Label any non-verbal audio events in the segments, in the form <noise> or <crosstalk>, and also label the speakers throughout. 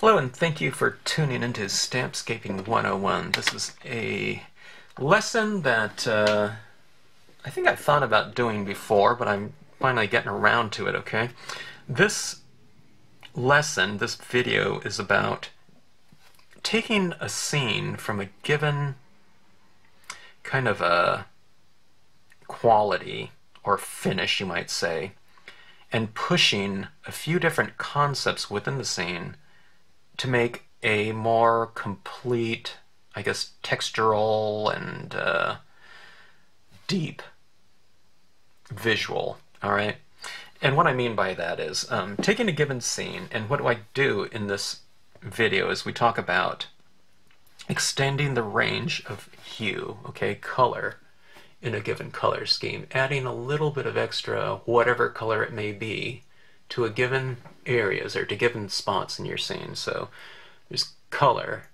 Speaker 1: Hello and thank you for tuning into Stampscaping 101. This is a lesson that uh, I think i thought about doing before, but I'm finally getting around to it, okay? This lesson, this video, is about taking a scene from a given kind of a quality or finish, you might say, and pushing a few different concepts within the scene to make a more complete, I guess, textural and uh, deep visual. All right. And what I mean by that is um, taking a given scene, and what do I do in this video is we talk about extending the range of hue, okay, color in a given color scheme, adding a little bit of extra, whatever color it may be, to a given areas or to given spots in your scene. So there's color,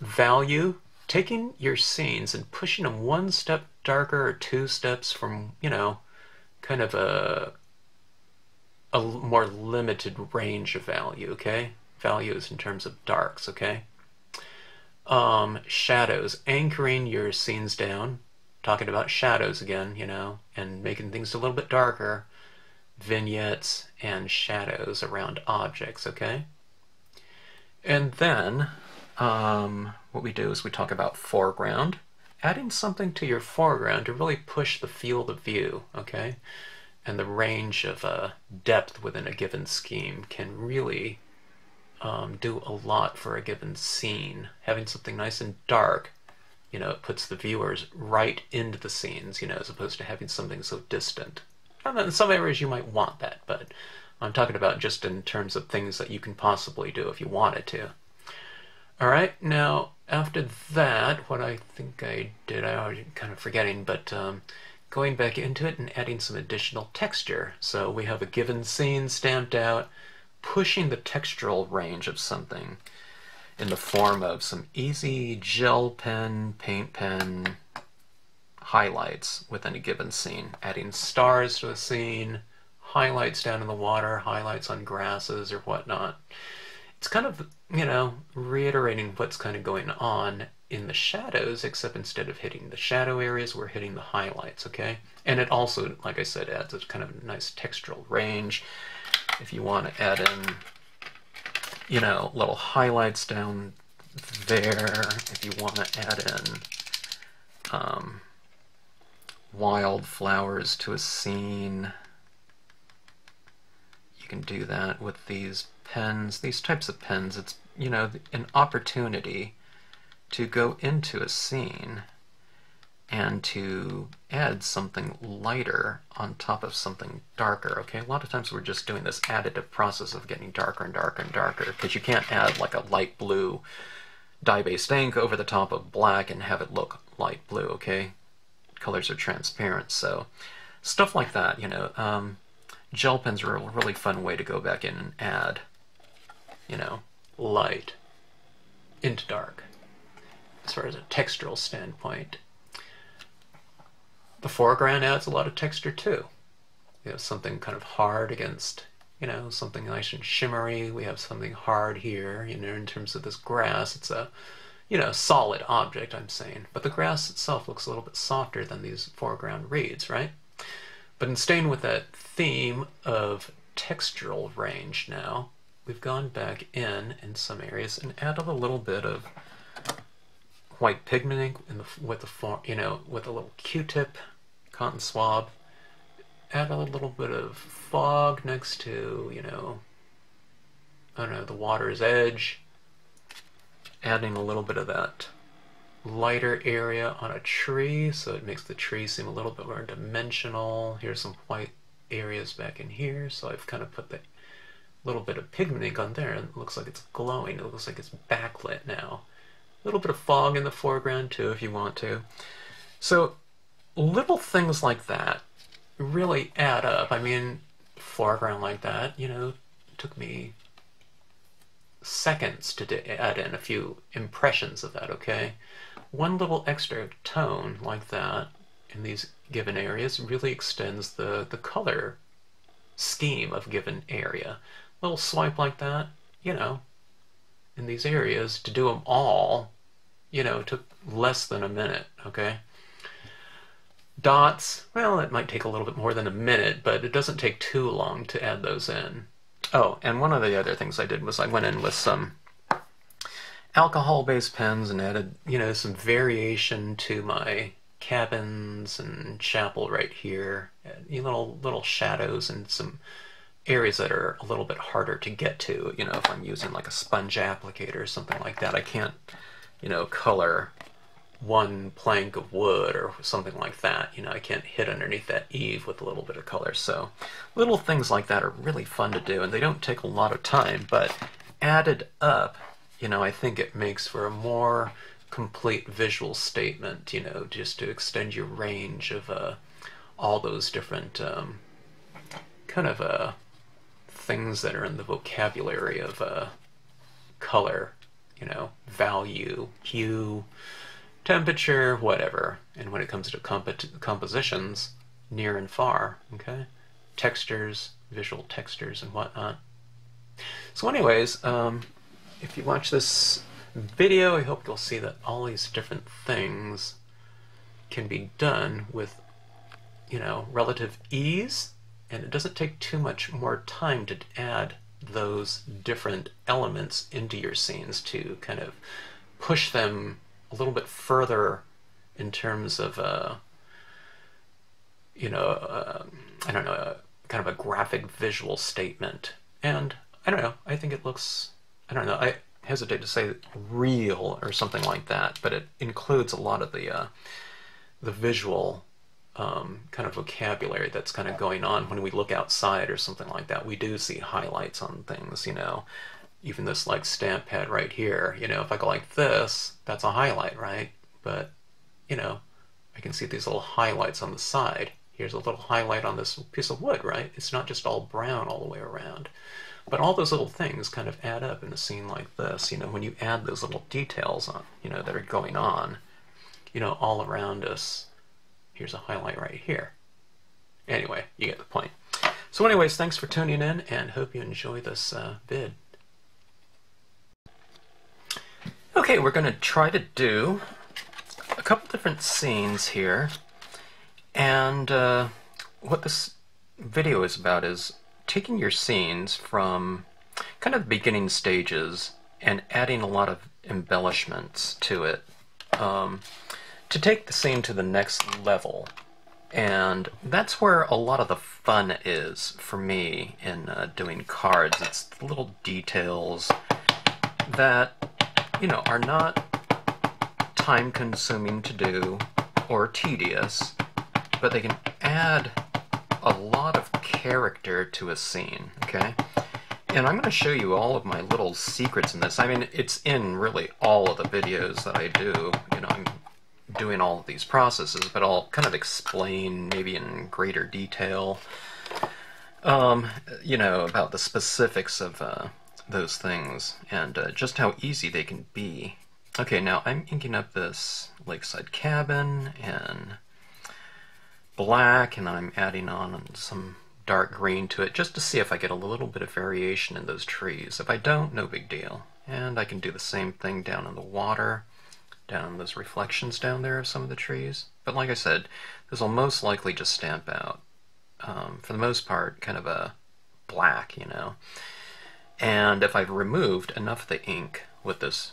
Speaker 1: value, taking your scenes and pushing them one step darker or two steps from, you know, kind of a a more limited range of value, okay? Values in terms of darks, okay? Um, shadows, anchoring your scenes down, talking about shadows again, you know, and making things a little bit darker vignettes, and shadows around objects, okay? And then um, what we do is we talk about foreground. Adding something to your foreground to really push the field of view, okay? And the range of uh, depth within a given scheme can really um, do a lot for a given scene. Having something nice and dark, you know, it puts the viewers right into the scenes, you know, as opposed to having something so distant in some areas you might want that, but I'm talking about just in terms of things that you can possibly do if you wanted to. Alright, now after that, what I think I did, I already kind of forgetting, but um, going back into it and adding some additional texture. So we have a given scene stamped out, pushing the textural range of something in the form of some easy gel pen, paint pen, highlights within a given scene, adding stars to a scene, highlights down in the water, highlights on grasses or whatnot. It's kind of, you know, reiterating what's kind of going on in the shadows, except instead of hitting the shadow areas, we're hitting the highlights, okay? And it also, like I said, adds a kind of nice textural range. If you want to add in, you know, little highlights down there, if you want to add in, um, wildflowers to a scene. You can do that with these pens, these types of pens. It's, you know, an opportunity to go into a scene and to add something lighter on top of something darker, okay? A lot of times we're just doing this additive process of getting darker and darker and darker because you can't add like a light blue dye-based ink over the top of black and have it look light blue, okay? colors are transparent. So stuff like that, you know. Um, gel pens are a really fun way to go back in and add, you know, light into dark as far as a textural standpoint. The foreground adds a lot of texture too. We have something kind of hard against, you know, something nice and shimmery. We have something hard here, you know, in terms of this grass. It's a you know, solid object, I'm saying, but the grass itself looks a little bit softer than these foreground reeds, right? But in staying with that theme of textural range now, we've gone back in in some areas and added a little bit of white pigment ink the, with the form, you know, with a little Q-tip, cotton swab, add a little bit of fog next to, you know, I don't know, the water's edge, adding a little bit of that lighter area on a tree so it makes the tree seem a little bit more dimensional. Here's some white areas back in here so I've kind of put the little bit of pigment ink on there and it looks like it's glowing. It looks like it's backlit now. A little bit of fog in the foreground too if you want to. So little things like that really add up. I mean foreground like that you know took me seconds to add in a few impressions of that, okay? One little extra tone like that in these given areas really extends the, the color scheme of given area. Little swipe like that, you know, in these areas to do them all, you know, took less than a minute, okay? Dots, well, it might take a little bit more than a minute, but it doesn't take too long to add those in. Oh, and one of the other things I did was I went in with some alcohol-based pens and added, you know, some variation to my cabins and chapel right here, you uh, know, little little shadows and some areas that are a little bit harder to get to. You know, if I'm using like a sponge applicator or something like that, I can't, you know, color one plank of wood or something like that. You know, I can't hit underneath that eave with a little bit of color. So little things like that are really fun to do, and they don't take a lot of time, but added up, you know, I think it makes for a more complete visual statement, you know, just to extend your range of uh, all those different um, kind of uh, things that are in the vocabulary of uh, color, you know, value, hue, temperature, whatever. And when it comes to comp compositions, near and far, okay? Textures, visual textures and whatnot. So anyways, um, if you watch this video, I hope you'll see that all these different things can be done with, you know, relative ease, and it doesn't take too much more time to add those different elements into your scenes to kind of push them a little bit further in terms of uh, you know uh, I don't know uh, kind of a graphic visual statement and I don't know I think it looks I don't know I hesitate to say real or something like that but it includes a lot of the uh, the visual um, kind of vocabulary that's kind of going on when we look outside or something like that we do see highlights on things you know even this like stamp pad right here, you know, if I go like this, that's a highlight, right? But, you know, I can see these little highlights on the side. Here's a little highlight on this piece of wood, right? It's not just all brown all the way around. But all those little things kind of add up in a scene like this, you know, when you add those little details on, you know, that are going on, you know, all around us. Here's a highlight right here. Anyway, you get the point. So anyways, thanks for tuning in and hope you enjoy this uh, vid. Okay, we're going to try to do a couple different scenes here. And uh, what this video is about is taking your scenes from kind of beginning stages and adding a lot of embellishments to it um, to take the scene to the next level. And that's where a lot of the fun is for me in uh, doing cards. It's the little details that you know, are not time consuming to do or tedious, but they can add a lot of character to a scene, okay? And I'm going to show you all of my little secrets in this. I mean, it's in really all of the videos that I do. You know, I'm doing all of these processes, but I'll kind of explain maybe in greater detail, um, you know, about the specifics of uh, those things and uh, just how easy they can be. Okay, now I'm inking up this lakeside cabin in black, and I'm adding on some dark green to it just to see if I get a little bit of variation in those trees. If I don't, no big deal. And I can do the same thing down in the water, down those reflections down there of some of the trees. But like I said, this will most likely just stamp out, um, for the most part, kind of a black, you know. And if I've removed enough of the ink with this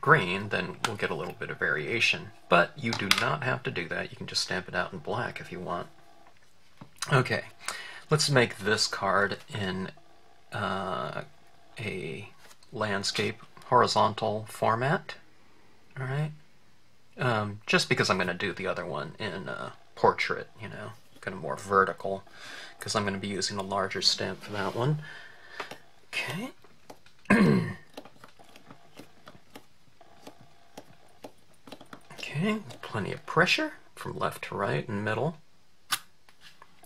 Speaker 1: green, then we'll get a little bit of variation. But you do not have to do that. You can just stamp it out in black if you want. Okay, let's make this card in uh, a landscape horizontal format. All right. Um, just because I'm going to do the other one in a portrait, you know, kind of more vertical, because I'm going to be using a larger stamp for that one. Okay. <clears throat> okay, plenty of pressure from left to right and middle.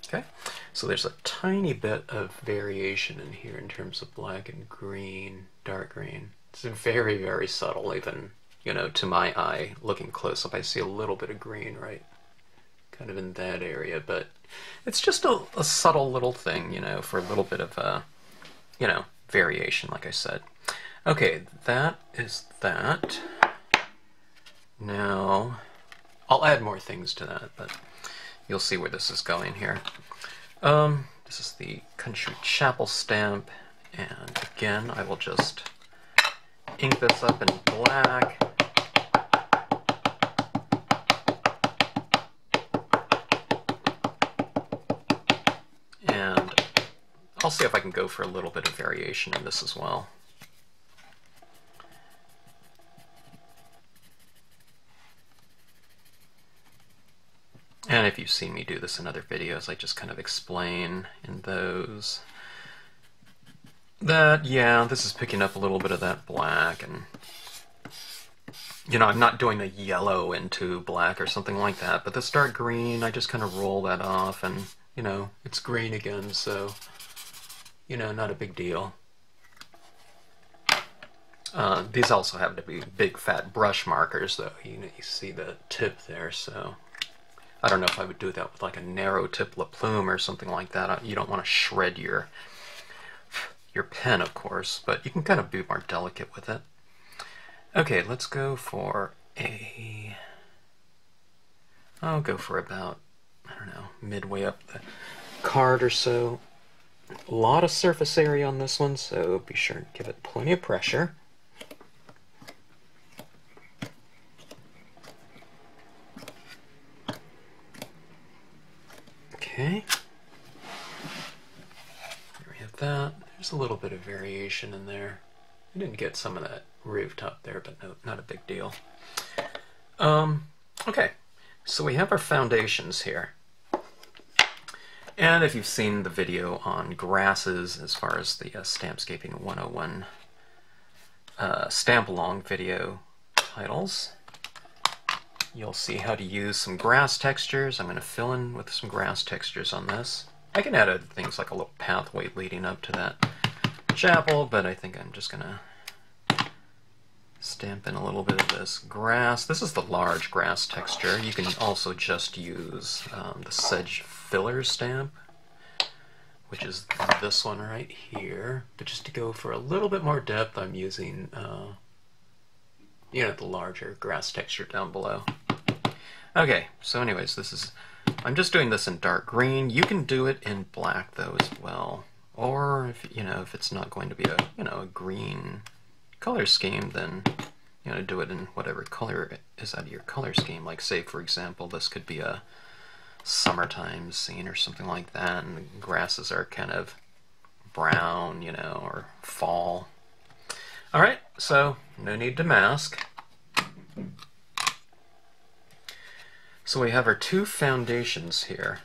Speaker 1: Okay, so there's a tiny bit of variation in here in terms of black and green, dark green. It's very, very subtle even, you know, to my eye, looking close up, I see a little bit of green right kind of in that area, but it's just a, a subtle little thing, you know, for a little bit of a uh, you know, variation, like I said. Okay, that is that. Now, I'll add more things to that, but you'll see where this is going here. Um, this is the country chapel stamp, and again, I will just ink this up in black I'll see if I can go for a little bit of variation in this as well. And if you've seen me do this in other videos, I just kind of explain in those that, yeah, this is picking up a little bit of that black, and, you know, I'm not doing a yellow into black or something like that, but this dark green, I just kind of roll that off, and, you know, it's green again, so you know, not a big deal. Uh, these also happen to be big fat brush markers though. You, you, see the tip there, so I don't know if I would do that with like a narrow tip La Plume or something like that. You don't want to shred your your pen, of course, but you can kind of be more delicate with it. Okay, let's go for a... I'll go for about, I don't know, midway up the card or so. A lot of surface area on this one, so be sure to give it plenty of pressure. Okay. There we have that. There's a little bit of variation in there. I didn't get some of that rooftop there, but no, not a big deal. Um, okay, so we have our foundations here. And if you've seen the video on grasses, as far as the uh, Stampscaping 101 uh, stamp along video titles, you'll see how to use some grass textures. I'm going to fill in with some grass textures on this. I can add things like a little pathway leading up to that chapel, but I think I'm just going to stamp in a little bit of this grass. This is the large grass texture. You can also just use um, the sedge filler stamp, which is this one right here. But just to go for a little bit more depth, I'm using, uh, you know, the larger grass texture down below. Okay, so anyways, this is, I'm just doing this in dark green. You can do it in black though as well. Or if, you know, if it's not going to be a, you know, a green color scheme, then you know, do it in whatever color is out of your color scheme. Like say, for example, this could be a summertime scene or something like that, and the grasses are kind of brown, you know, or fall. All right, so no need to mask. So we have our two foundations here.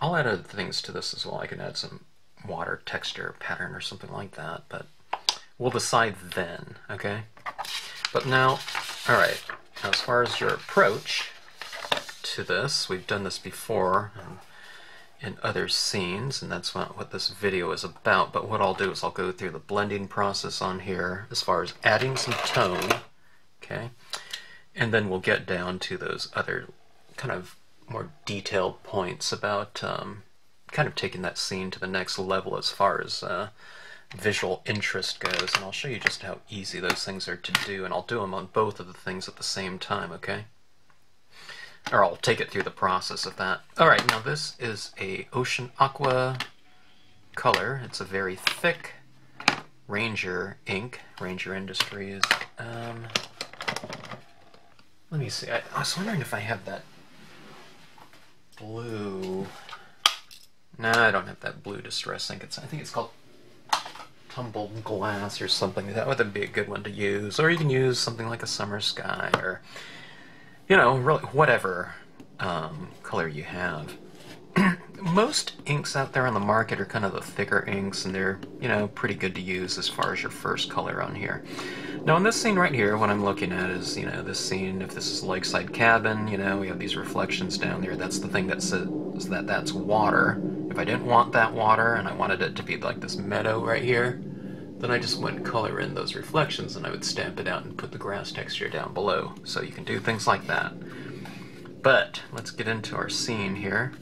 Speaker 1: I'll add other things to this as well. I can add some water texture pattern or something like that, but we'll decide then, okay? But now, all right, as far as your approach, to this. We've done this before in, in other scenes, and that's not what this video is about, but what I'll do is I'll go through the blending process on here as far as adding some tone, okay? And then we'll get down to those other kind of more detailed points about um, kind of taking that scene to the next level as far as uh, visual interest goes, and I'll show you just how easy those things are to do, and I'll do them on both of the things at the same time, okay? or I'll take it through the process of that. All right, now this is a Ocean Aqua color. It's a very thick Ranger ink, Ranger Industries. Um, let me see, I, I was wondering if I have that blue. No, I don't have that blue distress ink. It's, I think it's called tumbled glass or something. That would be a good one to use. Or you can use something like a summer sky or you know, really whatever um, color you have. <clears throat> Most inks out there on the market are kind of the thicker inks, and they're, you know, pretty good to use as far as your first color on here. Now in this scene right here, what I'm looking at is, you know, this scene, if this is Lakeside Cabin, you know, we have these reflections down there, that's the thing that says that that's water. If I didn't want that water, and I wanted it to be like this meadow right here, then I just would color in those reflections and I would stamp it out and put the grass texture down below. So you can do things like that. But let's get into our scene here.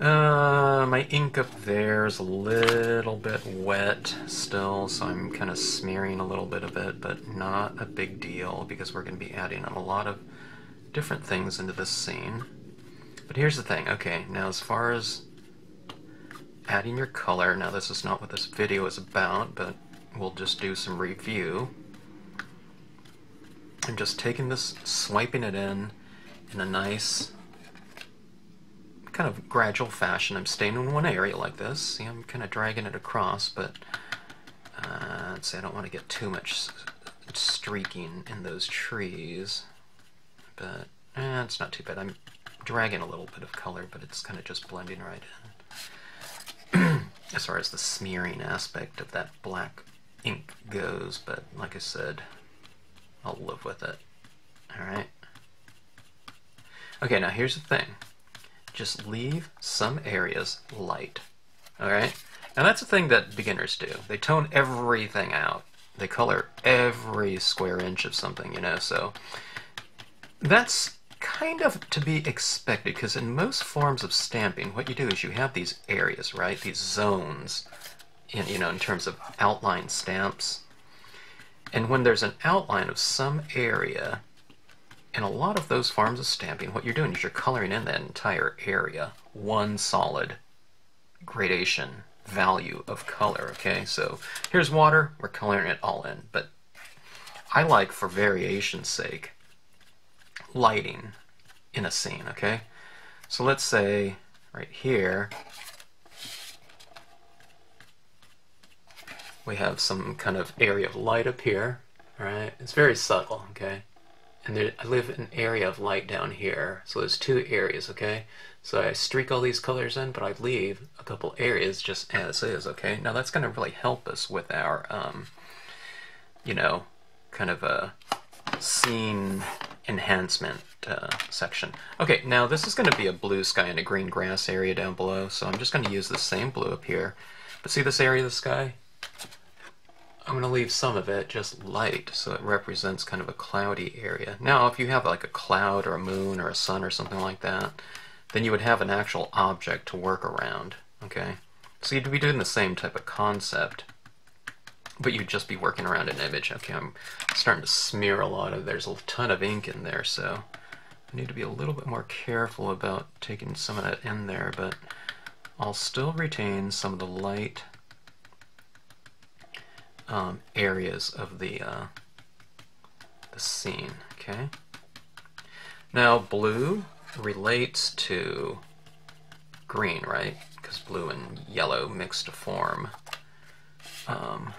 Speaker 1: Uh, my ink up there is a little bit wet still, so I'm kind of smearing a little bit of it, but not a big deal because we're going to be adding a lot of different things into this scene. But here's the thing, okay, now as far as adding your color. Now this is not what this video is about, but we'll just do some review. I'm just taking this, swiping it in in a nice kind of gradual fashion. I'm staying in one area like this. See, I'm kind of dragging it across, but uh, let's say I don't want to get too much streaking in those trees, but eh, it's not too bad. I'm dragging a little bit of color, but it's kind of just blending right in. <clears throat> as far as the smearing aspect of that black ink goes, but like I said, I'll live with it. Alright? Okay, now here's the thing. Just leave some areas light. Alright? And that's the thing that beginners do. They tone everything out. They color every square inch of something, you know, so that's kind of to be expected because in most forms of stamping, what you do is you have these areas, right? These zones, in, you know, in terms of outline stamps. And when there's an outline of some area, in a lot of those forms of stamping, what you're doing is you're coloring in that entire area, one solid gradation value of color, okay? So here's water, we're coloring it all in, but I like, for variation's sake, lighting in a scene, okay? So let's say right here, we have some kind of area of light up here, right? It's very subtle, okay? And there, I live in an area of light down here, so there's two areas, okay? So I streak all these colors in, but I leave a couple areas just as is, okay? Now that's going to really help us with our, um, you know, kind of a uh, scene enhancement uh, section. Okay, now this is going to be a blue sky and a green grass area down below, so I'm just going to use the same blue up here. But see this area of the sky? I'm going to leave some of it just light, so it represents kind of a cloudy area. Now, if you have like a cloud or a moon or a sun or something like that, then you would have an actual object to work around, okay? So you'd be doing the same type of concept but you'd just be working around an image. Okay, I'm starting to smear a lot of, there's a ton of ink in there, so I need to be a little bit more careful about taking some of that in there, but I'll still retain some of the light um, areas of the, uh, the scene, okay? Now, blue relates to green, right? Because blue and yellow mix to form. Um,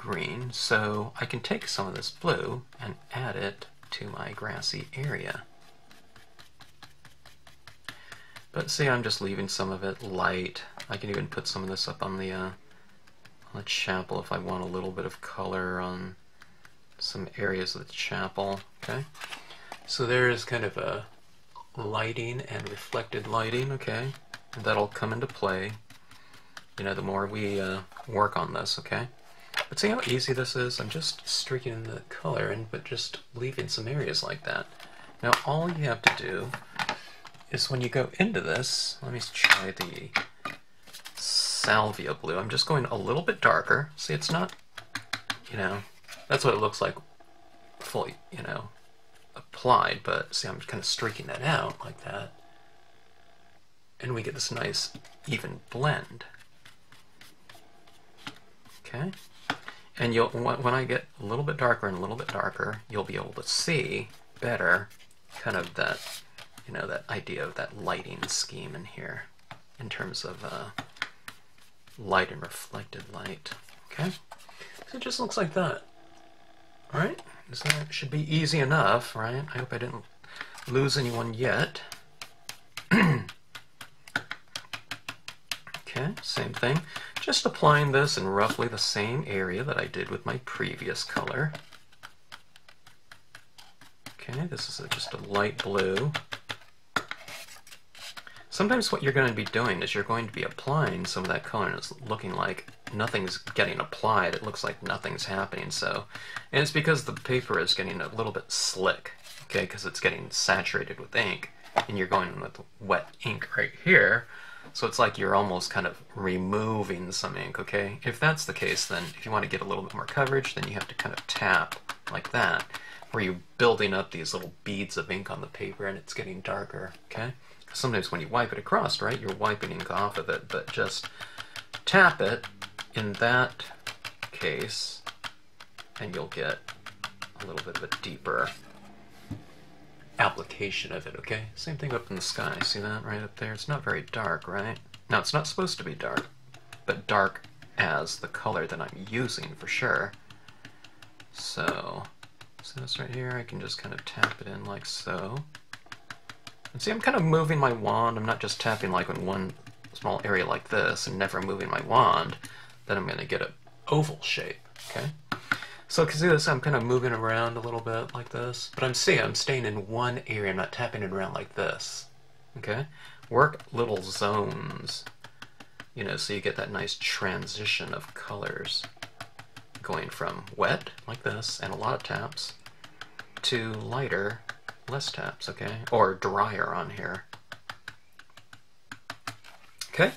Speaker 1: green, so I can take some of this blue and add it to my grassy area. But see, I'm just leaving some of it light. I can even put some of this up on the, uh, on the chapel if I want a little bit of color on some areas of the chapel. Okay, so there is kind of a lighting and reflected lighting. Okay, and that'll come into play. You know, the more we uh, work on this. Okay. But see how easy this is? I'm just streaking the color in, but just leaving some areas like that. Now all you have to do is when you go into this, let me try the salvia blue. I'm just going a little bit darker. See, it's not, you know, that's what it looks like fully, you know, applied, but see, I'm kind of streaking that out like that. And we get this nice even blend. Okay. And you'll when I get a little bit darker and a little bit darker, you'll be able to see better kind of that, you know, that idea of that lighting scheme in here in terms of uh, light and reflected light. Okay, so it just looks like that. All right, so that should be easy enough, right? I hope I didn't lose anyone yet. <clears throat> okay, same thing. Just applying this in roughly the same area that I did with my previous color. Okay, this is a, just a light blue. Sometimes what you're going to be doing is you're going to be applying some of that color and it's looking like nothing's getting applied. It looks like nothing's happening. So, And it's because the paper is getting a little bit slick, okay, because it's getting saturated with ink. And you're going with wet ink right here. So it's like you're almost kind of removing some ink, okay? If that's the case, then if you want to get a little bit more coverage, then you have to kind of tap like that, where you're building up these little beads of ink on the paper and it's getting darker, okay? Sometimes when you wipe it across, right, you're wiping ink off of it, but just tap it in that case, and you'll get a little bit of a deeper application of it, okay? Same thing up in the sky. See that right up there? It's not very dark, right? Now, it's not supposed to be dark, but dark as the color that I'm using for sure. So, so this right here, I can just kind of tap it in like so. And see, I'm kind of moving my wand. I'm not just tapping like in one small area like this and never moving my wand. Then I'm going to get an oval shape, okay? So I can see this, I'm kind of moving around a little bit like this, but I'm seeing I'm staying in one area, I'm not tapping it around like this. Okay? Work little zones, you know, so you get that nice transition of colors going from wet, like this, and a lot of taps, to lighter, less taps, okay? Or drier on here. Okay?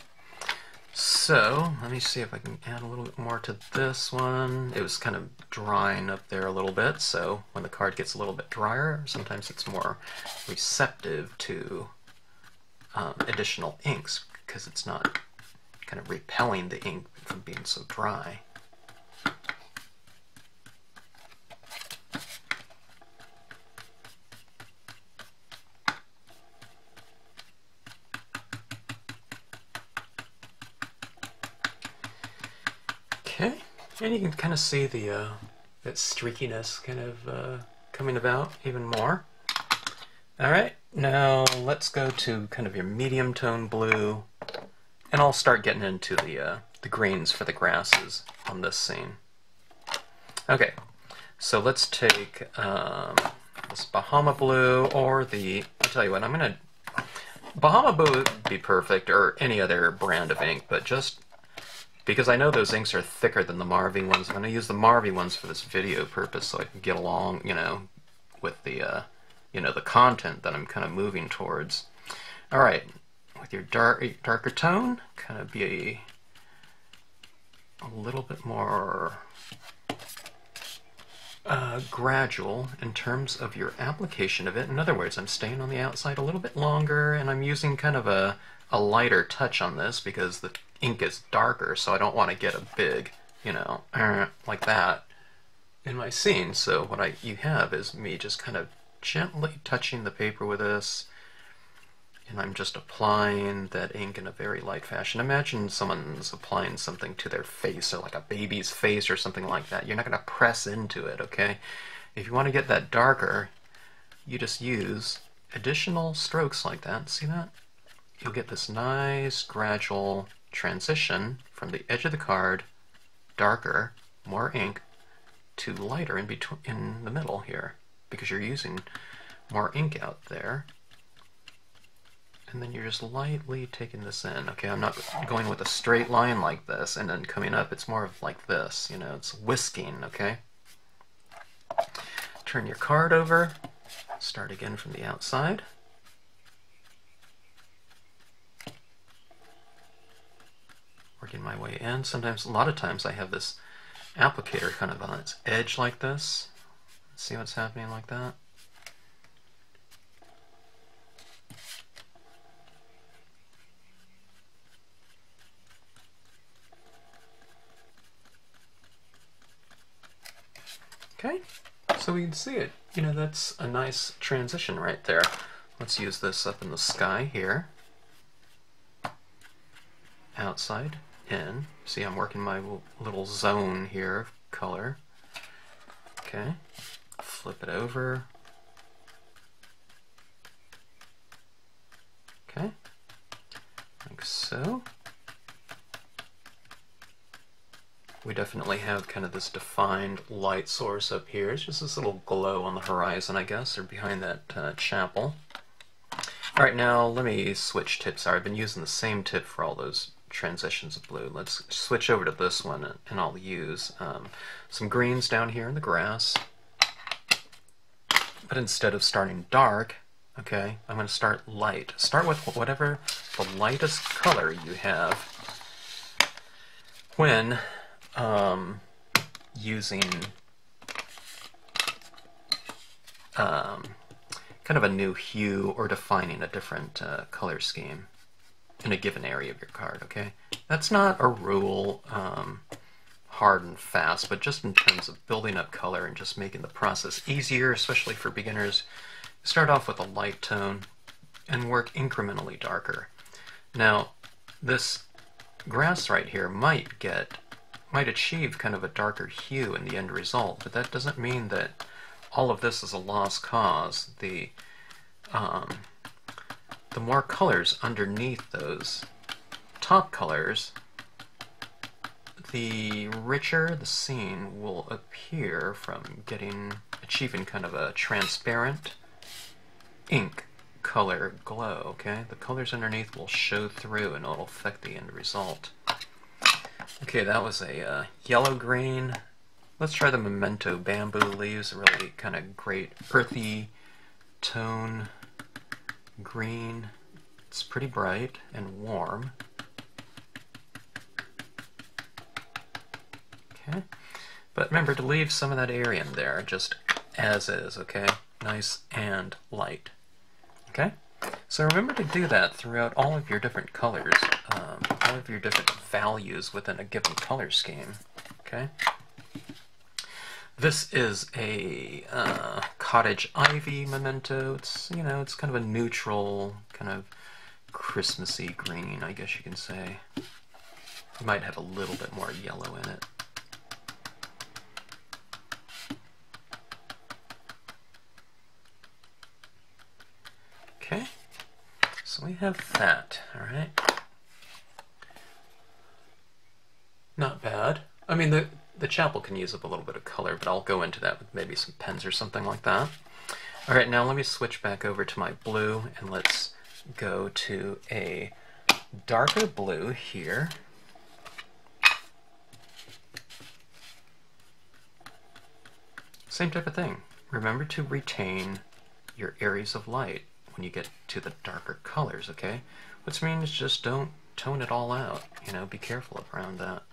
Speaker 1: So let me see if I can add a little bit more to this one. It was kind of drying up there a little bit, so when the card gets a little bit drier, sometimes it's more receptive to um, additional inks because it's not kind of repelling the ink from being so dry. And you can kind of see the uh, that streakiness kind of uh, coming about even more. All right, now let's go to kind of your medium tone blue, and I'll start getting into the uh, the greens for the grasses on this scene. Okay, so let's take um, this Bahama blue or the. I'll tell you what, I'm gonna Bahama blue would be perfect, or any other brand of ink, but just because I know those inks are thicker than the Marvy ones. I'm going to use the Marvy ones for this video purpose so I can get along, you know, with the, uh, you know, the content that I'm kind of moving towards. All right, with your dark, darker tone, kind of be a, a little bit more uh, gradual in terms of your application of it. In other words, I'm staying on the outside a little bit longer and I'm using kind of a, a lighter touch on this because the ink is darker, so I don't want to get a big, you know, like that in my scene. So what I you have is me just kind of gently touching the paper with this, and I'm just applying that ink in a very light fashion. Imagine someone's applying something to their face, or like a baby's face, or something like that. You're not going to press into it, okay? If you want to get that darker, you just use additional strokes like that. See that? You'll get this nice gradual transition from the edge of the card, darker, more ink, to lighter in, between, in the middle here, because you're using more ink out there. And then you're just lightly taking this in. Okay, I'm not going with a straight line like this and then coming up. It's more of like this, you know, it's whisking, okay? Turn your card over, start again from the outside. working my way in. Sometimes, a lot of times, I have this applicator kind of on its edge like this. See what's happening like that? Okay, so we can see it. You know, that's a nice transition right there. Let's use this up in the sky here. Outside in. See, I'm working my little zone here of color. Okay, flip it over. Okay, like so. We definitely have kind of this defined light source up here. It's just this little glow on the horizon, I guess, or behind that uh, chapel. All right, now let me switch tips. Sorry, I've been using the same tip for all those transitions of blue. Let's switch over to this one and I'll use um, some greens down here in the grass. But instead of starting dark, okay, I'm going to start light. Start with whatever the lightest color you have when um, using um, kind of a new hue or defining a different uh, color scheme in a given area of your card, okay? That's not a rule um, hard and fast, but just in terms of building up color and just making the process easier, especially for beginners, start off with a light tone and work incrementally darker. Now, this grass right here might get, might achieve kind of a darker hue in the end result, but that doesn't mean that all of this is a lost cause. The um, the more colors underneath those top colors, the richer the scene will appear from getting achieving kind of a transparent ink color glow, okay? The colors underneath will show through and it'll affect the end result. Okay, that was a uh, yellow-green. Let's try the Memento Bamboo Leaves, a really kind of great earthy tone green. It's pretty bright and warm. Okay, but remember to leave some of that area in there just as is, okay? Nice and light, okay? So remember to do that throughout all of your different colors, um, all of your different values within a given color scheme, okay? This is a uh, cottage ivy memento. It's, you know, it's kind of a neutral, kind of Christmassy green, I guess you can say. It might have a little bit more yellow in it. Okay, so we have that, alright. Not bad. I mean, the the chapel can use up a little bit of color, but I'll go into that with maybe some pens or something like that. All right, now let me switch back over to my blue and let's go to a darker blue here. Same type of thing. Remember to retain your areas of light when you get to the darker colors, okay? Which means just don't tone it all out, you know, be careful around that.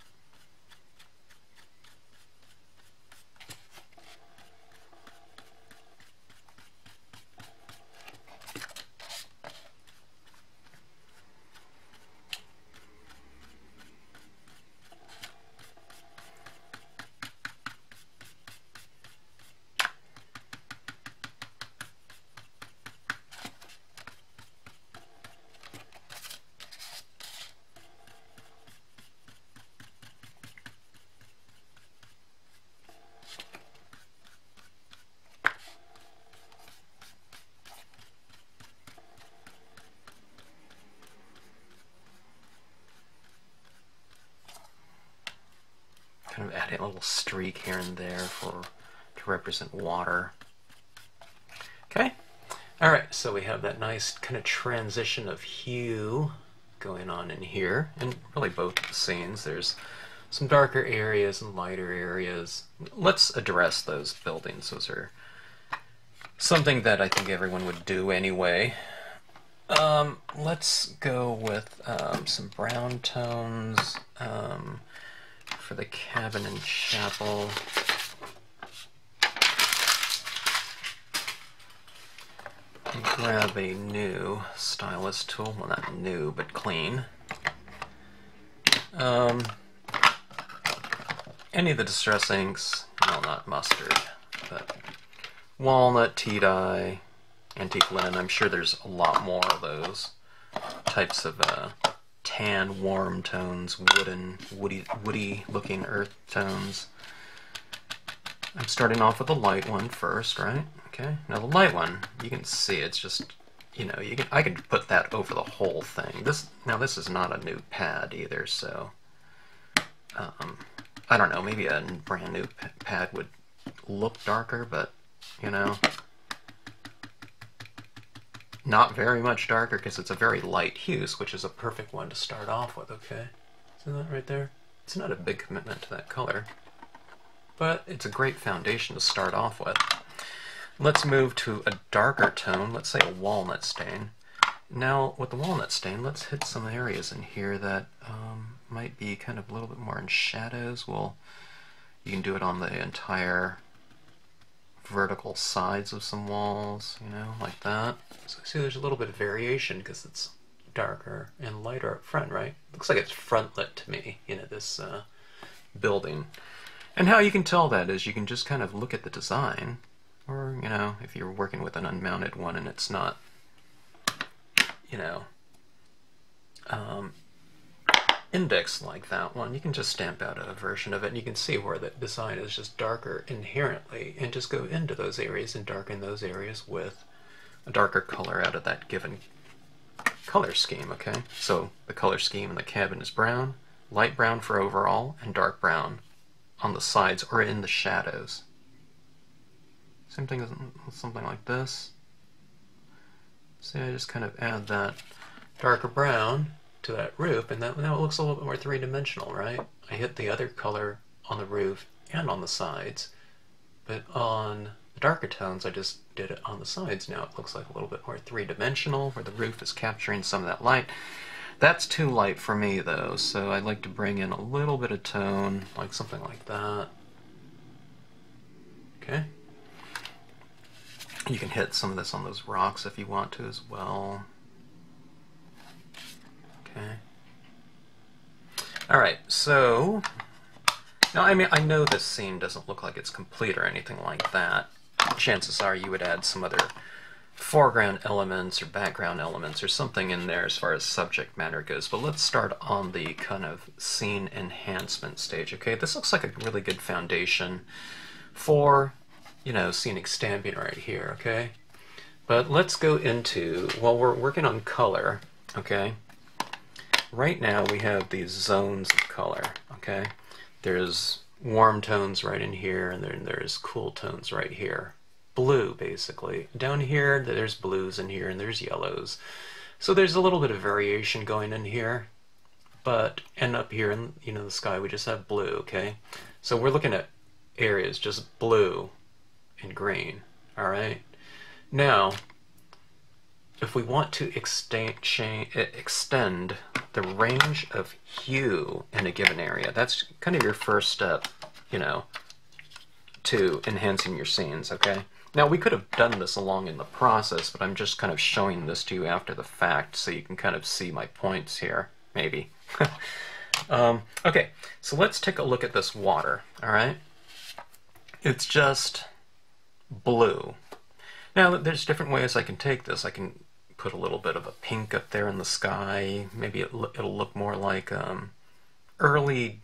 Speaker 1: here and there for to represent water. Okay, all right, so we have that nice kind of transition of hue going on in here, and really both the scenes. There's some darker areas and lighter areas. Let's address those buildings. Those are something that I think everyone would do anyway. Um, let's go with um, some brown tones. Um, for the cabin and chapel. And grab a new stylus tool. Well, not new, but clean. Um, any of the distress inks, well, not mustard, but walnut, tea dye, antique linen. I'm sure there's a lot more of those types of uh, tan warm tones, wooden, woody, woody looking earth tones. I'm starting off with a light one first, right? Okay. Now the light one, you can see it's just, you know, you can I could put that over the whole thing. This now this is not a new pad either, so um, I don't know. Maybe a brand new pad would look darker, but you know, not very much darker because it's a very light hue, which is a perfect one to start off with, okay? See that right there? It's not a big commitment to that color, but it's a great foundation to start off with. Let's move to a darker tone, let's say a walnut stain. Now, with the walnut stain, let's hit some areas in here that um, might be kind of a little bit more in shadows. Well, you can do it on the entire vertical sides of some walls, you know, like that. So see there's a little bit of variation because it's darker and lighter up front, right? Looks like it's front lit to me, you know, this uh, building. And how you can tell that is you can just kind of look at the design, or, you know, if you're working with an unmounted one and it's not, you know, um, index like that one, you can just stamp out a version of it and you can see where that design is just darker inherently and just go into those areas and darken those areas with a darker color out of that given color scheme, okay? So the color scheme in the cabin is brown, light brown for overall, and dark brown on the sides or in the shadows. Same thing as something like this. See, I just kind of add that darker brown to that roof, and that, now it looks a little bit more three-dimensional, right? I hit the other color on the roof and on the sides, but on the darker tones, I just did it on the sides. Now it looks like a little bit more three-dimensional, where the roof is capturing some of that light. That's too light for me, though, so I'd like to bring in a little bit of tone, like something like that. Okay. You can hit some of this on those rocks if you want to as well. Okay. Alright, so... Now, I mean, I know this scene doesn't look like it's complete or anything like that. Chances are you would add some other foreground elements or background elements or something in there as far as subject matter goes. But let's start on the kind of scene enhancement stage, okay? This looks like a really good foundation for, you know, scenic stamping right here, okay? But let's go into, well, we're working on color, okay? right now we have these zones of color, okay? There's warm tones right in here, and then there's cool tones right here. Blue, basically. Down here, there's blues in here, and there's yellows. So there's a little bit of variation going in here, but, and up here in, you know, the sky, we just have blue, okay? So we're looking at areas, just blue and green, all right? Now, if we want to extend the range of hue in a given area, that's kind of your first step, you know, to enhancing your scenes, okay? Now, we could have done this along in the process, but I'm just kind of showing this to you after the fact so you can kind of see my points here, maybe. <laughs> um, okay, so let's take a look at this water, all right? It's just blue. Now, there's different ways I can take this. I can put a little bit of a pink up there in the sky. Maybe it, will look more like um, early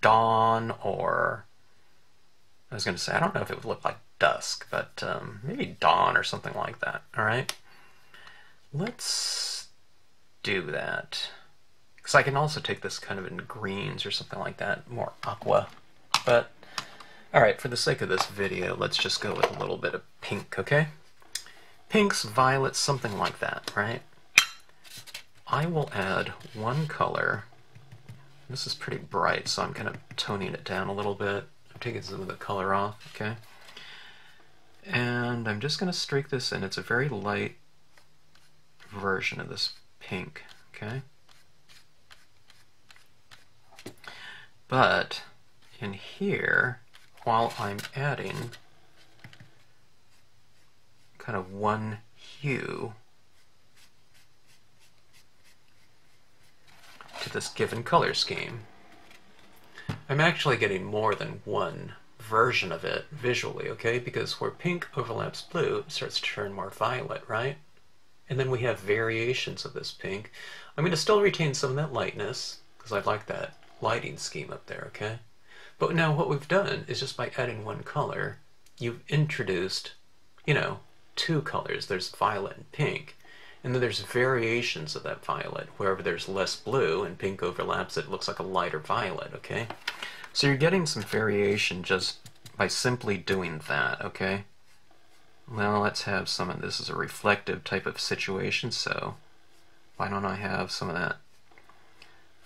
Speaker 1: dawn or I was going to say, I don't know if it would look like dusk, but um, maybe dawn or something like that. All right. Let's do that. Because I can also take this kind of in greens or something like that, more aqua. But, all right, for the sake of this video, let's just go with a little bit of pink, okay? pinks, violets, something like that, right? I will add one color. This is pretty bright, so I'm kind of toning it down a little bit. I'm taking some of the color off, okay? And I'm just going to streak this in. It's a very light version of this pink, okay? But in here, while I'm adding kind of one hue to this given color scheme. I'm actually getting more than one version of it visually, okay? Because where pink overlaps blue, it starts to turn more violet, right? And then we have variations of this pink. I'm going to still retain some of that lightness, because I like that lighting scheme up there, okay? But now what we've done is just by adding one color, you've introduced, you know, two colors. There's violet and pink. And then there's variations of that violet. Wherever there's less blue and pink overlaps, it looks like a lighter violet, okay? So you're getting some variation just by simply doing that, okay? now let's have some of this is a reflective type of situation, so why don't I have some of that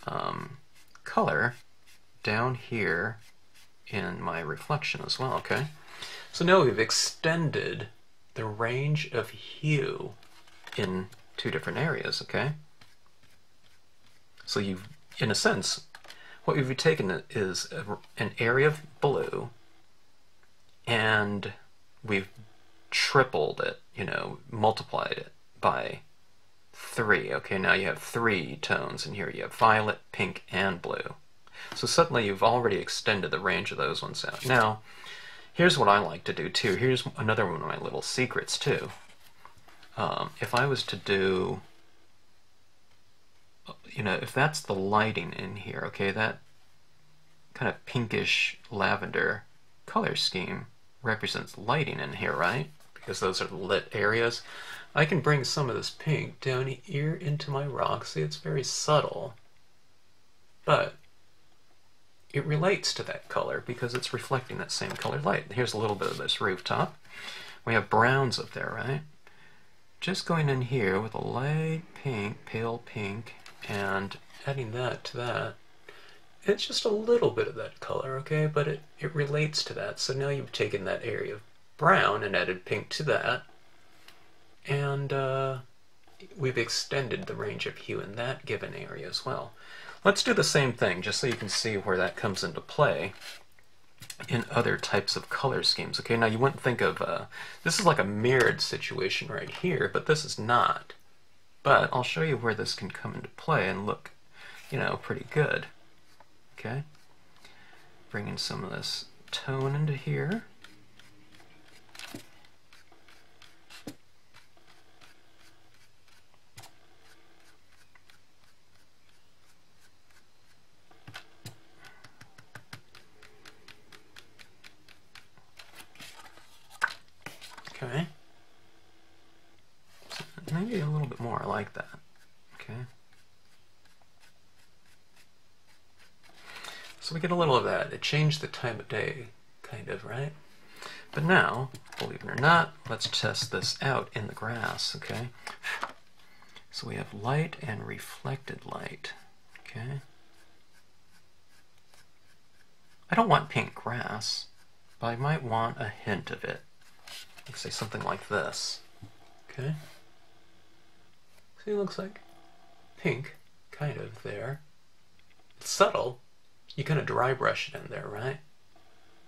Speaker 1: um, color down here in my reflection as well, okay? So now we've extended the range of hue in two different areas, okay? So you've, in a sense, what you've taken is a, an area of blue and we've tripled it, you know, multiplied it by three. Okay, now you have three tones in here. You have violet, pink, and blue. So suddenly you've already extended the range of those ones out. Now, Here's what I like to do too. Here's another one of my little secrets too. Um, if I was to do, you know, if that's the lighting in here, okay, that kind of pinkish lavender color scheme represents lighting in here, right? Because those are lit areas. I can bring some of this pink down here into my rock. See, it's very subtle, but it relates to that color because it's reflecting that same colored light. Here's a little bit of this rooftop. We have browns up there, right? Just going in here with a light pink, pale pink, and adding that to that, it's just a little bit of that color, okay? But it, it relates to that. So now you've taken that area of brown and added pink to that. And uh, we've extended the range of hue in that given area as well. Let's do the same thing, just so you can see where that comes into play in other types of color schemes. Okay, now you wouldn't think of, uh, this is like a mirrored situation right here, but this is not. But I'll show you where this can come into play and look, you know, pretty good. Okay, bringing some of this tone into here. Okay. maybe a little bit more like that. Okay. So we get a little of that. It changed the time of day, kind of, right? But now, believe it or not, let's test this out in the grass, okay? So we have light and reflected light, okay? I don't want pink grass, but I might want a hint of it say something like this. Okay. See, it looks like pink, kind of there. It's subtle. You kind of dry brush it in there, right?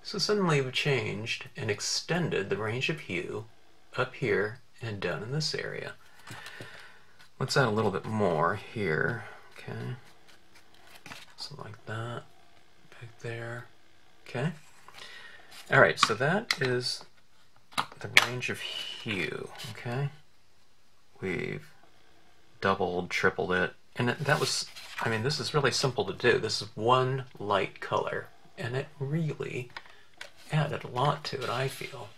Speaker 1: So suddenly we've changed and extended the range of hue up here and down in this area. Let's add a little bit more here. Okay. Something like that. Back there. Okay. All right, so that is the range of hue, okay? We've doubled, tripled it. And that was, I mean, this is really simple to do. This is one light color, and it really added a lot to it, I feel.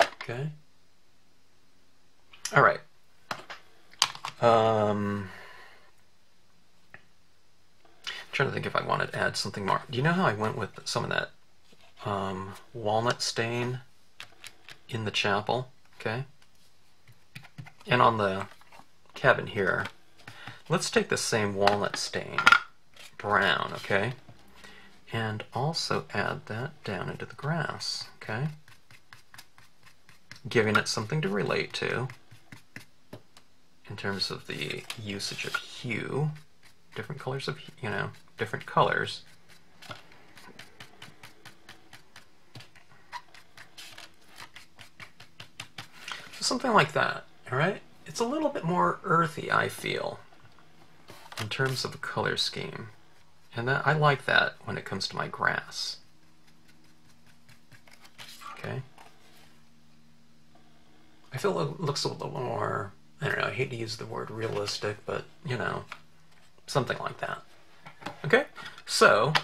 Speaker 1: Okay? All right. Um, I'm trying to think if I wanted to add something more. Do you know how I went with some of that um, walnut stain? in the chapel, okay? And on the cabin here, let's take the same walnut stain, brown, okay? And also add that down into the grass, okay? Giving it something to relate to in terms of the usage of hue, different colors of, you know, different colors Something like that, alright? It's a little bit more earthy, I feel, in terms of the color scheme. And that, I like that when it comes to my grass. Okay? I feel it looks a little more, I don't know, I hate to use the word realistic, but, you know, something like that. Okay? So,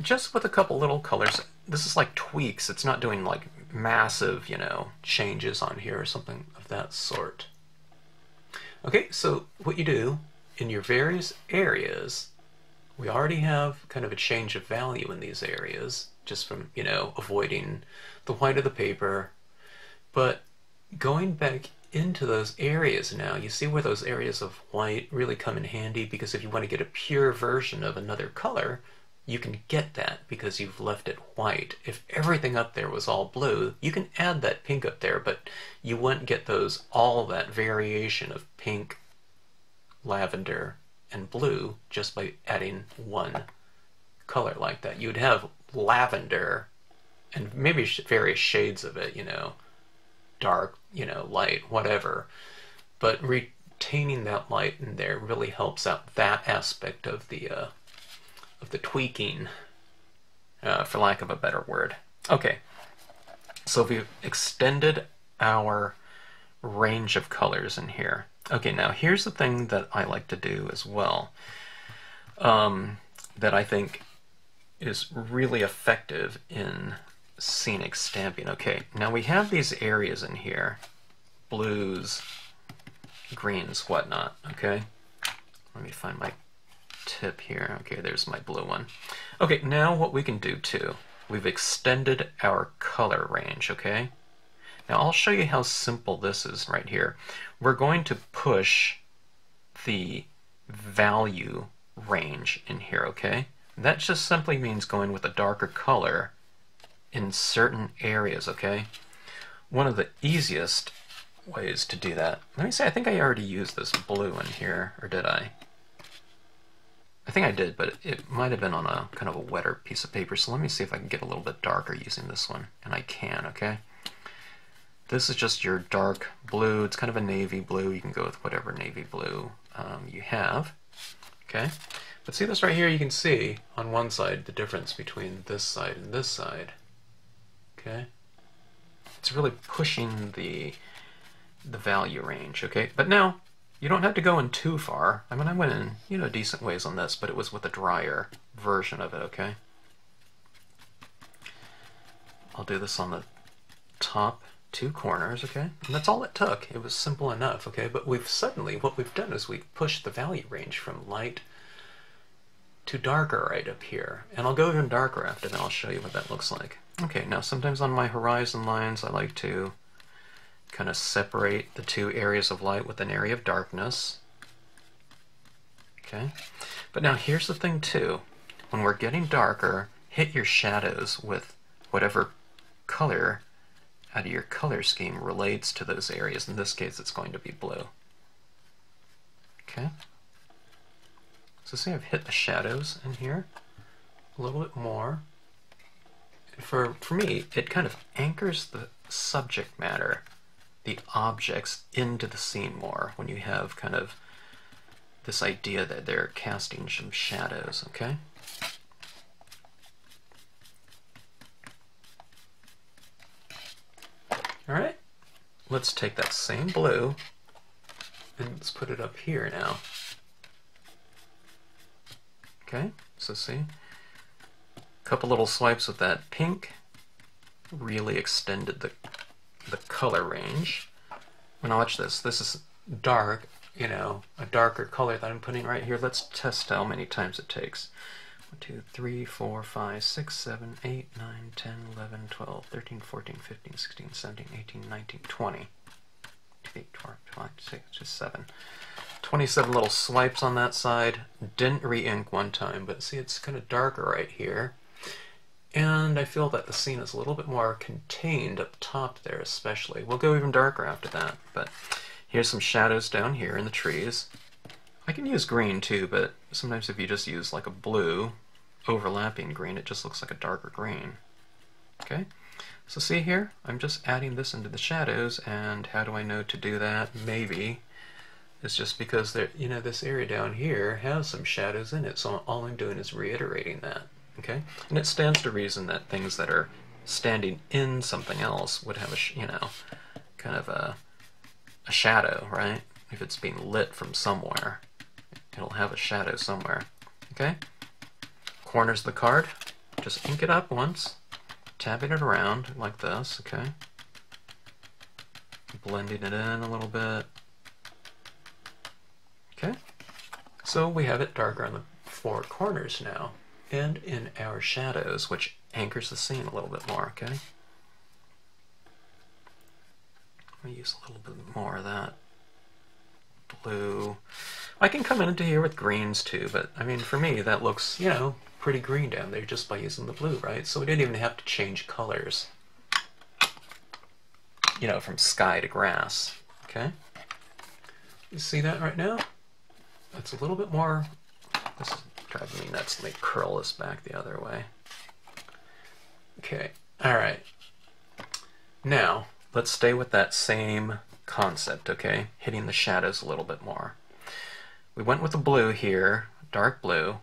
Speaker 1: just with a couple little colors, this is like tweaks, it's not doing like massive, you know, changes on here or something of that sort. Okay, so what you do in your various areas, we already have kind of a change of value in these areas just from, you know, avoiding the white of the paper. But going back into those areas now, you see where those areas of white really come in handy because if you want to get a pure version of another color, you can get that because you've left it white. If everything up there was all blue, you can add that pink up there, but you wouldn't get those all that variation of pink, lavender, and blue just by adding one color like that. You'd have lavender and maybe various shades of it, you know, dark, you know, light, whatever. But retaining that light in there really helps out that aspect of the uh, of the tweaking, uh, for lack of a better word. Okay, so we've extended our range of colors in here. Okay, now here's the thing that I like to do as well um, that I think is really effective in scenic stamping. Okay, now we have these areas in here, blues, greens, whatnot, okay? Let me find my tip here. Okay, there's my blue one. Okay, now what we can do too, we've extended our color range, okay? Now I'll show you how simple this is right here. We're going to push the value range in here, okay? That just simply means going with a darker color in certain areas, okay? One of the easiest ways to do that. Let me see, I think I already used this blue in here, or did I? I think I did, but it might have been on a kind of a wetter piece of paper. So let me see if I can get a little bit darker using this one. And I can, okay? This is just your dark blue. It's kind of a navy blue. You can go with whatever navy blue um, you have, okay? But see this right here? You can see on one side the difference between this side and this side, okay? It's really pushing the the value range, okay? But now you don't have to go in too far. I mean, I went in, you know, decent ways on this, but it was with a drier version of it, okay? I'll do this on the top two corners, okay? And that's all it took. It was simple enough, okay? But we've suddenly, what we've done is we've pushed the value range from light to darker right up here. And I'll go even darker after that. I'll show you what that looks like. Okay, now sometimes on my horizon lines, I like to kind of separate the two areas of light with an area of darkness. Okay, but now here's the thing too. When we're getting darker, hit your shadows with whatever color out of your color scheme relates to those areas. In this case, it's going to be blue. Okay. So see, I've hit the shadows in here a little bit more. For, for me, it kind of anchors the subject matter the objects into the scene more when you have kind of this idea that they're casting some shadows, okay? All right, let's take that same blue and let's put it up here now. Okay, so see, a couple little swipes with that pink really extended the the color range. And watch this. This is dark, you know, a darker color that I'm putting right here. Let's test how many times it takes. 1, 2, 3, 4, 5, 6, 7, 8, 9, 10, 11, 12, 13, 14, 15, 16, 17, 18, 19, 20. 8, 12, 5, 6, 7. 27 little swipes on that side. Didn't re-ink one time, but see it's kind of darker right here. And I feel that the scene is a little bit more contained up top there especially. We'll go even darker after that, but here's some shadows down here in the trees. I can use green too, but sometimes if you just use like a blue overlapping green, it just looks like a darker green. Okay, so see here, I'm just adding this into the shadows, and how do I know to do that? Maybe it's just because there, you know, this area down here has some shadows in it, so all I'm doing is reiterating that. Okay, and it stands to reason that things that are standing in something else would have a you know kind of a a shadow, right? If it's being lit from somewhere, it'll have a shadow somewhere. Okay, corners the card, just ink it up once, tapping it around like this. Okay, blending it in a little bit. Okay, so we have it darker on the four corners now and in our shadows, which anchors the scene a little bit more, okay? We use a little bit more of that blue. I can come into here with greens too, but I mean, for me, that looks, you know, pretty green down there just by using the blue, right? So we didn't even have to change colors, you know, from sky to grass, okay? You see that right now? That's a little bit more, this is driving me nuts. Let me curl this back the other way. Okay, all right. Now, let's stay with that same concept, okay? Hitting the shadows a little bit more. We went with the blue here, dark blue.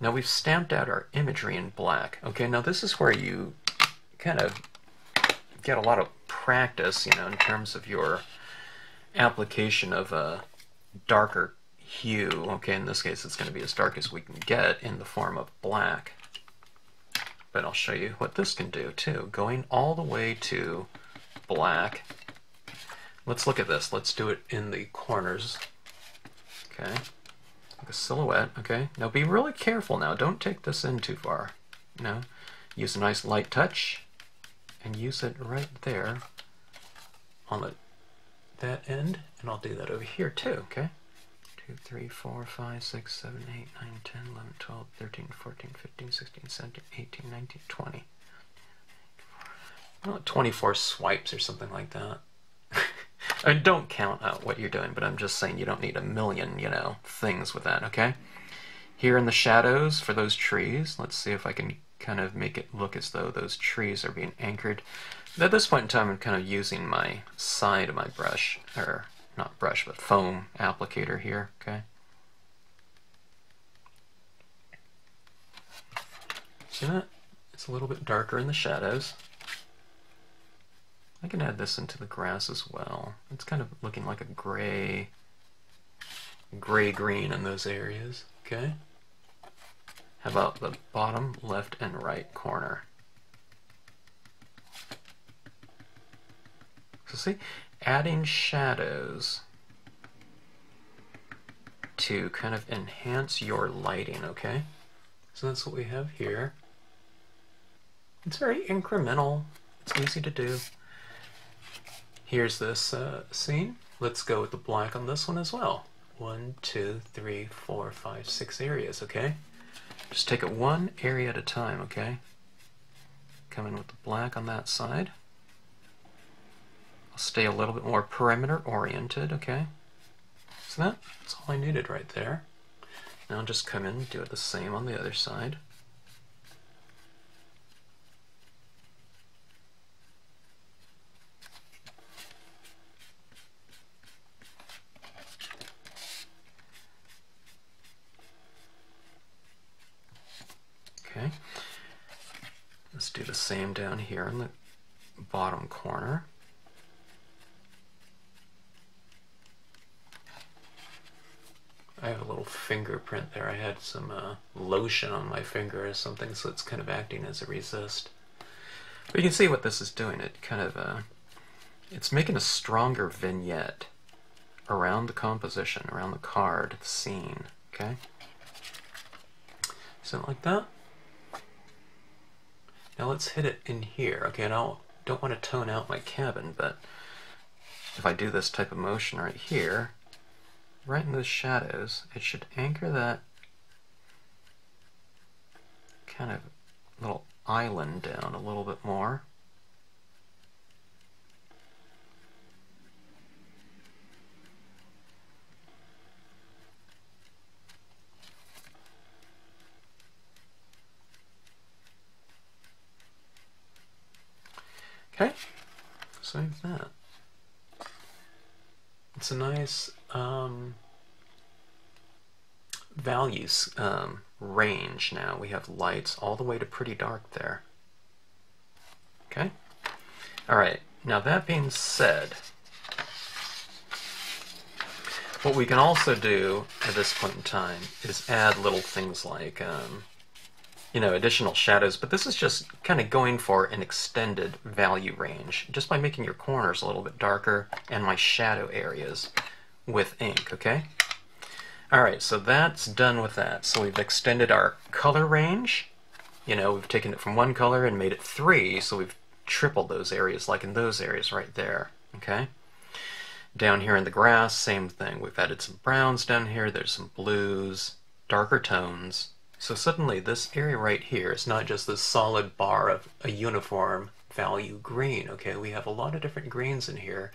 Speaker 1: Now we've stamped out our imagery in black. Okay, now this is where you kind of get a lot of practice, you know, in terms of your application of a darker hue. Okay, in this case, it's going to be as dark as we can get in the form of black. But I'll show you what this can do, too. Going all the way to black. Let's look at this. Let's do it in the corners. Okay. Like a silhouette. Okay. Now be really careful now. Don't take this in too far. No. Use a nice light touch and use it right there on the, that end. And I'll do that over here too, okay? 2, 3, 4, 5, 6, 7, 8, 9, 10, 11, 12, 13, 14, 15, 16, 17, 18, 19, 20. Well, 24 swipes or something like that. I <laughs> mean, don't count out what you're doing, but I'm just saying you don't need a million, you know, things with that, okay? Here in the shadows for those trees, let's see if I can kind of make it look as though those trees are being anchored. at this point in time, I'm kind of using my side of my brush, or not brush, but foam applicator here, okay? See that? It's a little bit darker in the shadows. I can add this into the grass as well. It's kind of looking like a gray, gray-green in those areas, okay? How about the bottom left and right corner? see, adding shadows to kind of enhance your lighting, okay? So that's what we have here. It's very incremental. It's easy to do. Here's this uh, scene. Let's go with the black on this one as well. One, two, three, four, five, six areas, okay? Just take it one area at a time, okay? Come in with the black on that side. I'll stay a little bit more perimeter oriented, okay? So that, that's all I needed right there. Now I'll just come in and do it the same on the other side. Okay, let's do the same down here in the bottom corner. I have a little fingerprint there. I had some uh, lotion on my finger or something, so it's kind of acting as a resist. But you can see what this is doing. It kind of, uh, it's making a stronger vignette around the composition, around the card, the scene, okay? Something like that. Now let's hit it in here. Okay, and I don't want to tone out my cabin, but if I do this type of motion right here, right in the shadows, it should anchor that kind of little island down a little bit more. Okay, save that. It's a nice um, values um, range now. We have lights all the way to pretty dark there. Okay? All right, now that being said, what we can also do at this point in time is add little things like, um, you know, additional shadows, but this is just kind of going for an extended value range, just by making your corners a little bit darker and my shadow areas with ink, okay? Alright, so that's done with that. So we've extended our color range. You know, we've taken it from one color and made it three, so we've tripled those areas, like in those areas right there, okay? Down here in the grass, same thing. We've added some browns down here, there's some blues, darker tones. So suddenly this area right here is not just this solid bar of a uniform value green, okay? We have a lot of different greens in here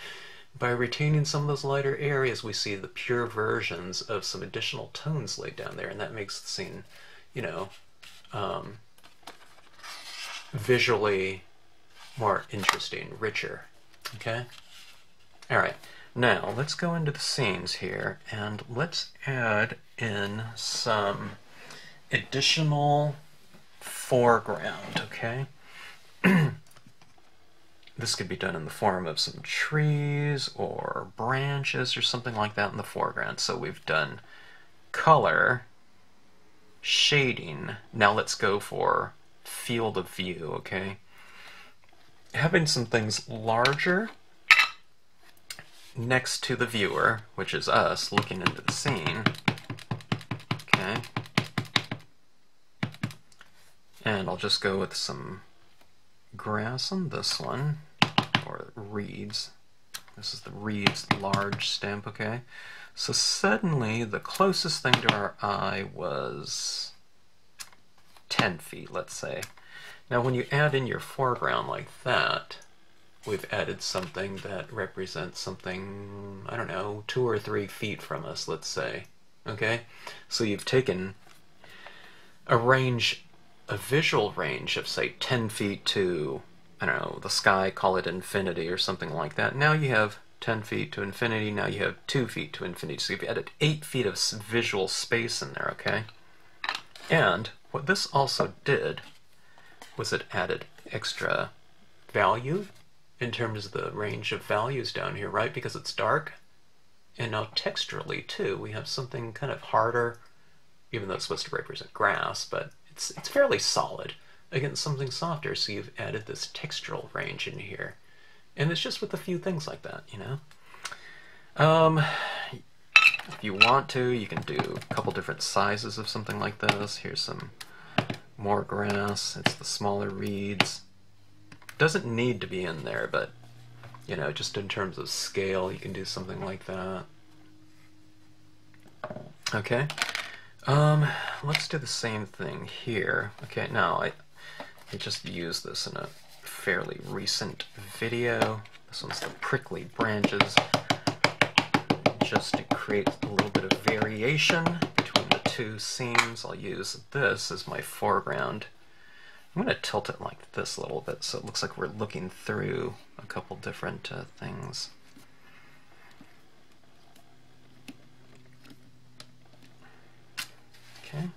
Speaker 1: by retaining some of those lighter areas, we see the pure versions of some additional tones laid down there, and that makes the scene, you know, um, visually more interesting, richer. Okay? All right. Now, let's go into the scenes here, and let's add in some additional foreground, okay? <clears throat> This could be done in the form of some trees or branches or something like that in the foreground. So we've done color, shading. Now let's go for field of view, okay? Having some things larger next to the viewer, which is us looking into the scene, okay? And I'll just go with some grass on this one or reeds. This is the reeds large stamp, okay? So suddenly the closest thing to our eye was 10 feet, let's say. Now when you add in your foreground like that, we've added something that represents something, I don't know, two or three feet from us, let's say. Okay? So you've taken a range, a visual range of, say, 10 feet to I don't know, the sky, call it infinity or something like that. Now you have 10 feet to infinity, now you have 2 feet to infinity. So you've added 8 feet of visual space in there, okay? And what this also did was it added extra value in terms of the range of values down here, right? Because it's dark. And now texturally, too, we have something kind of harder, even though it's supposed to represent grass, but it's, it's fairly solid against something softer, so you've added this textural range in here. And it's just with a few things like that, you know? Um, if you want to, you can do a couple different sizes of something like this. Here's some more grass. It's the smaller reeds. Doesn't need to be in there, but, you know, just in terms of scale, you can do something like that. Okay. Um, let's do the same thing here. Okay, now I, I just used this in a fairly recent video. This one's the prickly branches, just to create a little bit of variation between the two seams. I'll use this as my foreground. I'm going to tilt it like this a little bit so it looks like we're looking through a couple different uh, things. Okay.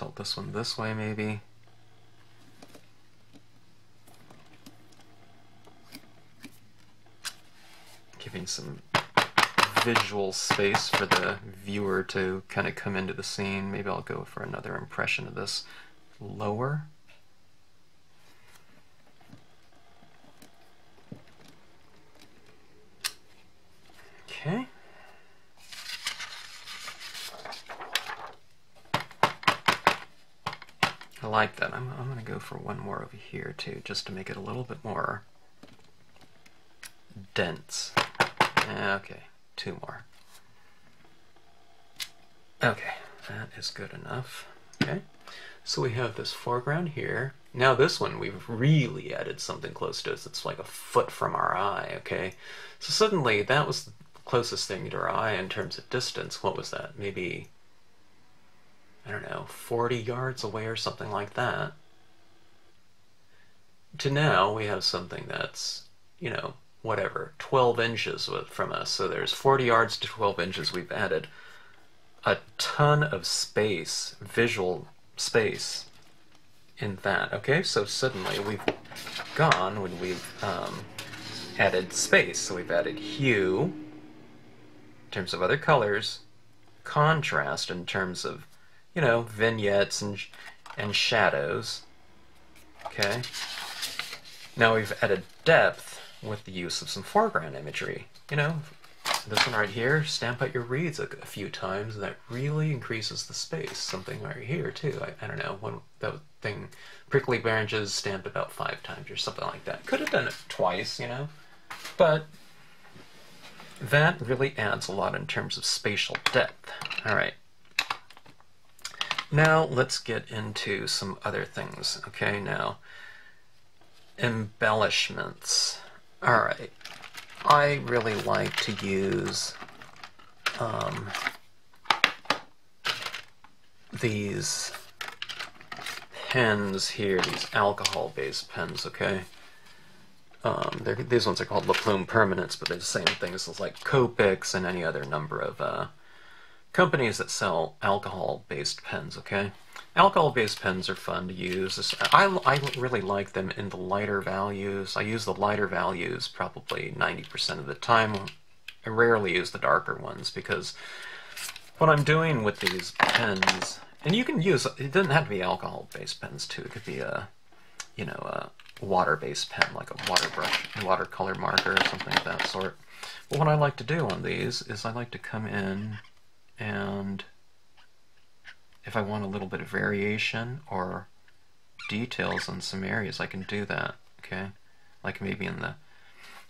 Speaker 1: tilt this one this way maybe. Giving some visual space for the viewer to kind of come into the scene. Maybe I'll go for another impression of this lower. Okay. like that. I'm, I'm going to go for one more over here too, just to make it a little bit more dense. Okay, two more. Okay, that is good enough. Okay, so we have this foreground here. Now this one, we've really added something close to us. It's like a foot from our eye, okay? So suddenly that was the closest thing to our eye in terms of distance. What was that? Maybe I don't know, 40 yards away or something like that, to now we have something that's, you know, whatever, 12 inches from us. So there's 40 yards to 12 inches. We've added a ton of space, visual space, in that. Okay, so suddenly we've gone when we've um, added space. So we've added hue in terms of other colors, contrast in terms of you know, vignettes and, and shadows. Okay. Now we've added depth with the use of some foreground imagery. You know, this one right here, stamp out your reeds a, a few times, and that really increases the space. Something right here, too. I, I don't know, one, that thing, prickly branches stamped about five times or something like that. Could have done it twice, you know, but that really adds a lot in terms of spatial depth. All right, now let's get into some other things. Okay, now embellishments. All right, I really like to use um, these pens here, these alcohol-based pens. Okay. Um, these ones are called La Plume Permanents, but they're the same things as like Copics and any other number of uh, companies that sell alcohol-based pens, okay? Alcohol-based pens are fun to use. I, I really like them in the lighter values. I use the lighter values probably 90% of the time. I rarely use the darker ones because what I'm doing with these pens, and you can use, it doesn't have to be alcohol-based pens too. It could be a, you know, a water-based pen, like a water brush, watercolor marker or something of that sort. But what I like to do on these is I like to come in and if I want a little bit of variation or details in some areas, I can do that, okay? Like maybe in the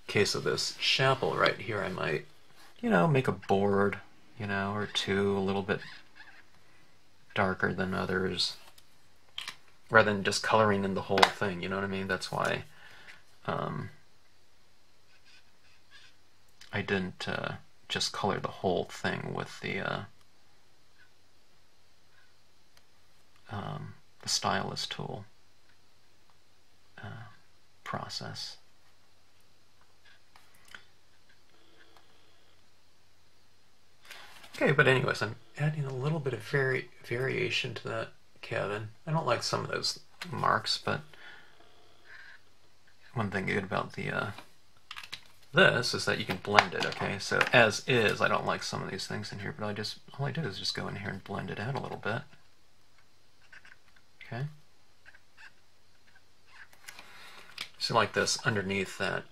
Speaker 1: case of this chapel right here, I might, you know, make a board, you know, or two, a little bit darker than others, rather than just coloring in the whole thing, you know what I mean? That's why um, I didn't... Uh, just color the whole thing with the, uh, um, the stylus tool uh, process. Okay, but anyways, I'm adding a little bit of vari variation to that cabin. I don't like some of those marks, but one thing good about the uh, this is that you can blend it, okay? So as is, I don't like some of these things in here, but I just all I did is just go in here and blend it out a little bit. Okay? See so like this underneath that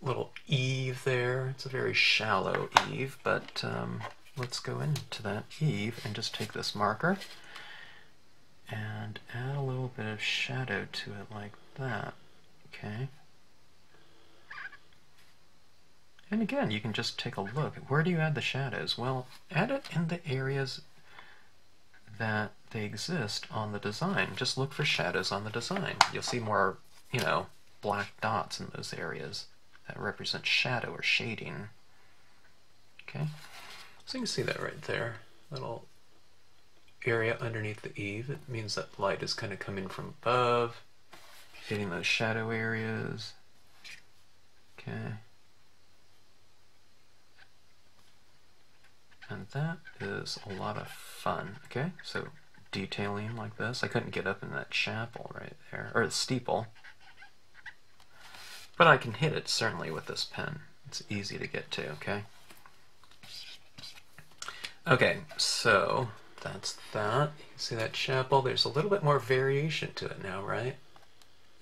Speaker 1: little eave there. It's a very shallow eave, but um, let's go into that eave and just take this marker and add a little bit of shadow to it like that. Okay. And again, you can just take a look. Where do you add the shadows? Well, add it in the areas that they exist on the design. Just look for shadows on the design. You'll see more, you know, black dots in those areas that represent shadow or shading. Okay, so you can see that right there, little area underneath the eave. It means that light is kind of coming from above, hitting those shadow areas. Okay. And that is a lot of fun. Okay, so detailing like this. I couldn't get up in that chapel right there, or the steeple. But I can hit it certainly with this pen. It's easy to get to, okay? Okay, so that's that. You see that chapel. There's a little bit more variation to it now, right?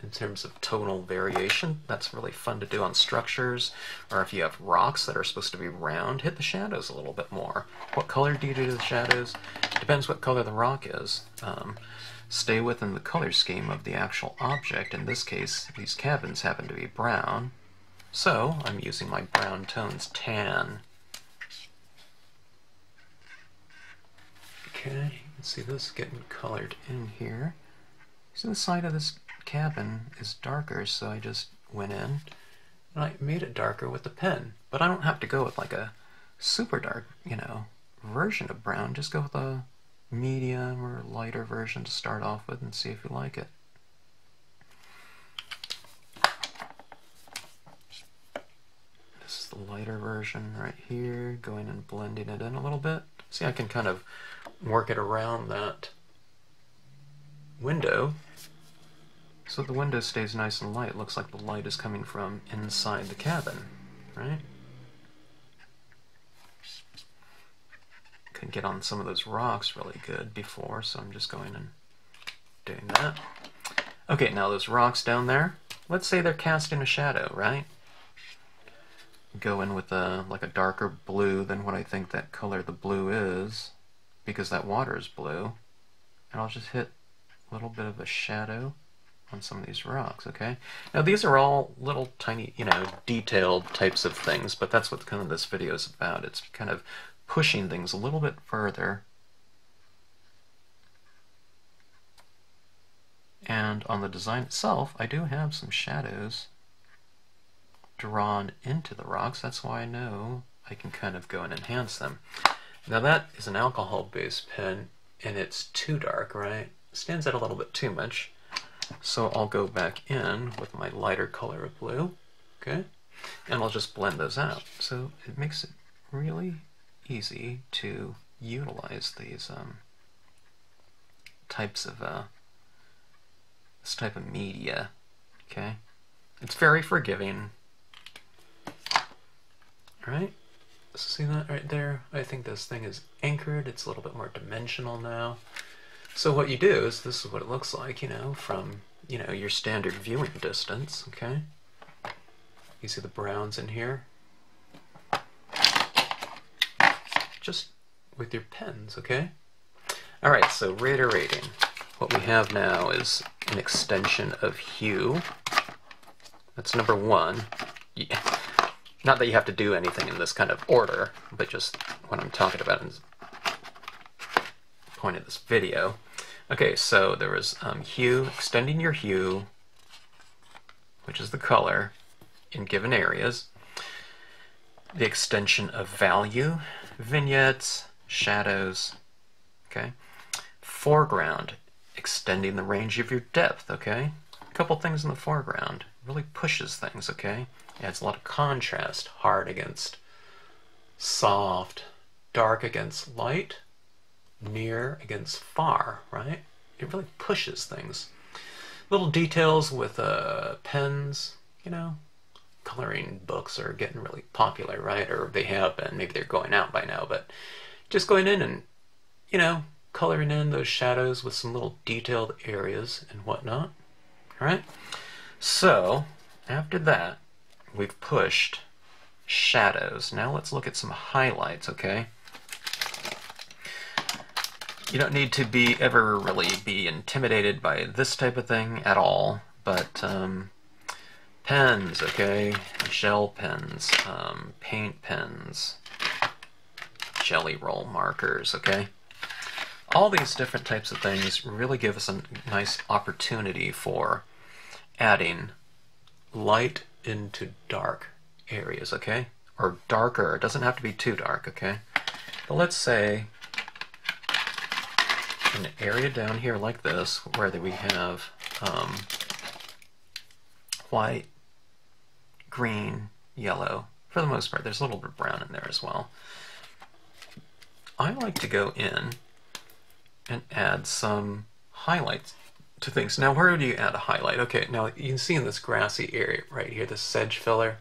Speaker 1: in terms of tonal variation. That's really fun to do on structures, or if you have rocks that are supposed to be round, hit the shadows a little bit more. What color do you do to the shadows? Depends what color the rock is. Um, stay within the color scheme of the actual object. In this case, these cabins happen to be brown, so I'm using my brown tones tan. Okay, you can see this getting colored in here. See the side of this cabin is darker, so I just went in and I made it darker with the pen. But I don't have to go with like a super dark, you know, version of brown. Just go with a medium or lighter version to start off with and see if you like it. This is the lighter version right here, going and blending it in a little bit. See, I can kind of work it around that window so the window stays nice and light. Looks like the light is coming from inside the cabin, right? Could get on some of those rocks really good before, so I'm just going and doing that. Okay, now those rocks down there, let's say they're casting a shadow, right? Go in with a like a darker blue than what I think that color the blue is, because that water is blue. And I'll just hit a little bit of a shadow on some of these rocks, okay? Now these are all little tiny, you know, detailed types of things, but that's what kind of this video is about. It's kind of pushing things a little bit further. And on the design itself, I do have some shadows drawn into the rocks. That's why I know I can kind of go and enhance them. Now that is an alcohol-based pen, and it's too dark, right? Stands out a little bit too much. So I'll go back in with my lighter color of blue, okay? And I'll just blend those out. So it makes it really easy to utilize these um, types of, uh, this type of media, okay? It's very forgiving, all right? See that right there? I think this thing is anchored. It's a little bit more dimensional now. So what you do is this is what it looks like, you know, from, you know, your standard viewing distance, okay? You see the browns in here? Just with your pens, okay? All right, so reiterating. What we have now is an extension of hue. That's number one. Yeah. Not that you have to do anything in this kind of order, but just what I'm talking about is point of this video. Okay, so there was um, hue, extending your hue, which is the color, in given areas. The extension of value, vignettes, shadows, okay? Foreground, extending the range of your depth, okay? A couple things in the foreground really pushes things, okay? Adds a lot of contrast, hard against soft, dark against light near against far, right? It really pushes things. Little details with uh, pens, you know, coloring books are getting really popular, right? Or they have been. Maybe they're going out by now, but just going in and, you know, coloring in those shadows with some little detailed areas and whatnot. All right? So, after that, we've pushed shadows. Now let's look at some highlights, okay? You don't need to be ever really be intimidated by this type of thing at all, but um, pens, okay? Gel pens, um, paint pens, Gelly Roll markers, okay? All these different types of things really give us a nice opportunity for adding light into dark areas, okay? Or darker. It doesn't have to be too dark, okay? But let's say an area down here like this where we have um, white, green, yellow. For the most part, there's a little bit of brown in there as well. I like to go in and add some highlights to things. Now, where do you add a highlight? Okay, now you can see in this grassy area right here, this sedge filler,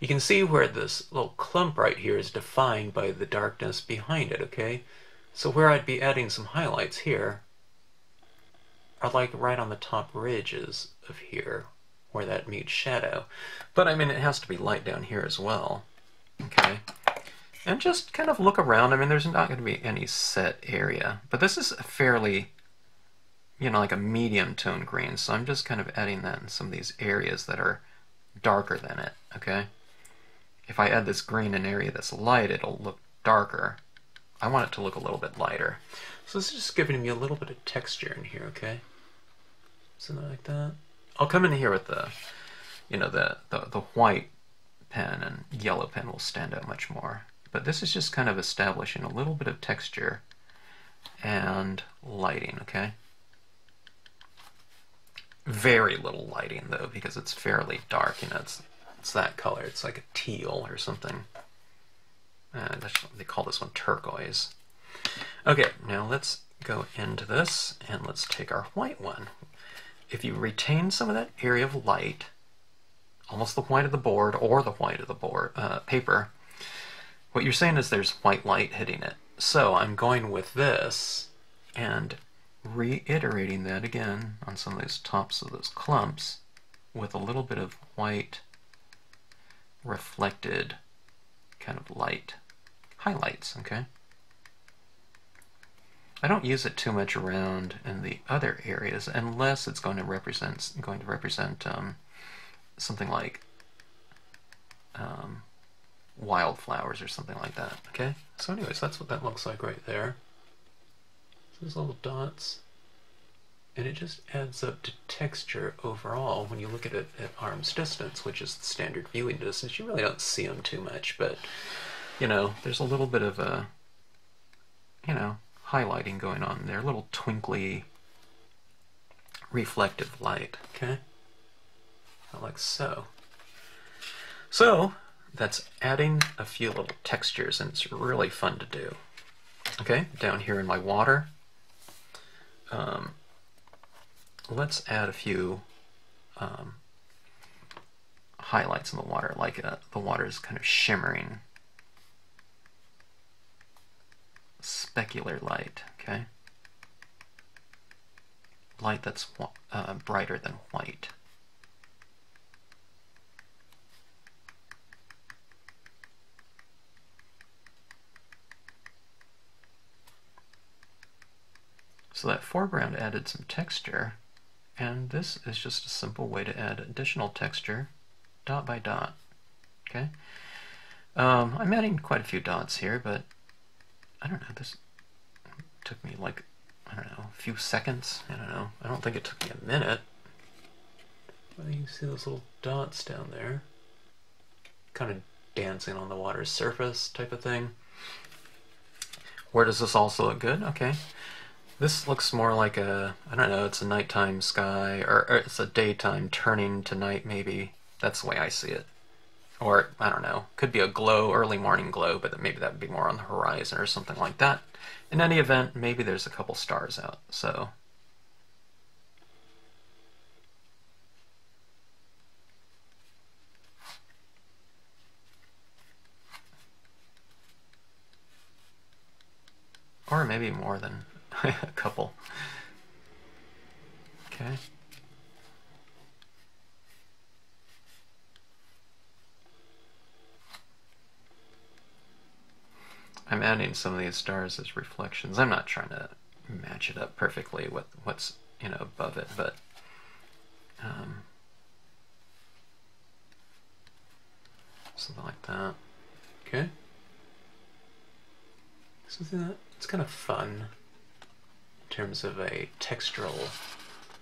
Speaker 1: you can see where this little clump right here is defined by the darkness behind it, okay? So where I'd be adding some highlights here are like right on the top ridges of here where that meets shadow. But I mean, it has to be light down here as well. Okay. And just kind of look around. I mean, there's not going to be any set area, but this is a fairly, you know, like a medium tone green. So I'm just kind of adding that in some of these areas that are darker than it. Okay. If I add this green in an area that's light, it'll look darker. I want it to look a little bit lighter. So this is just giving me a little bit of texture in here, okay? Something like that. I'll come in here with the, you know, the, the, the white pen and yellow pen will stand out much more. But this is just kind of establishing a little bit of texture and lighting, okay? Very little lighting though, because it's fairly dark, you know, it's, it's that color. It's like a teal or something. Uh, they call this one turquoise. Okay, now let's go into this and let's take our white one. If you retain some of that area of light, almost the white of the board or the white of the board uh, paper, what you're saying is there's white light hitting it. So I'm going with this and reiterating that again on some of these tops of those clumps with a little bit of white reflected kind of light highlights, okay? I don't use it too much around in the other areas unless it's going to represent going to represent um, something like um, wildflowers or something like that. Okay. So, anyways, that's what that looks like right there. So those little dots, and it just adds up to texture overall when you look at it at arm's distance, which is the standard viewing distance. You really don't see them too much, but you know, there's a little bit of a, you know, highlighting going on there, a little twinkly reflective light, okay? Like so. So, that's adding a few little textures, and it's really fun to do. Okay, down here in my water, um, let's add a few um, highlights in the water, like uh, the water is kind of shimmering specular light, okay? Light that's uh, brighter than white. So that foreground added some texture, and this is just a simple way to add additional texture dot by dot. Okay, um, I'm adding quite a few dots here, but I don't know, this took me like, I don't know, a few seconds. I don't know. I don't think it took me a minute. But you see those little dots down there. Kind of dancing on the water's surface type of thing. Where does this also look good? Okay. This looks more like a, I don't know, it's a nighttime sky, or, or it's a daytime turning to night maybe. That's the way I see it. Or, I don't know, could be a glow, early morning glow, but maybe that would be more on the horizon or something like that. In any event, maybe there's a couple stars out, so. Or maybe more than <laughs> a couple. Okay. adding some of these stars as reflections. I'm not trying to match it up perfectly with what's you know above it, but um, something like that. Okay. Something that it's kind of fun in terms of a textural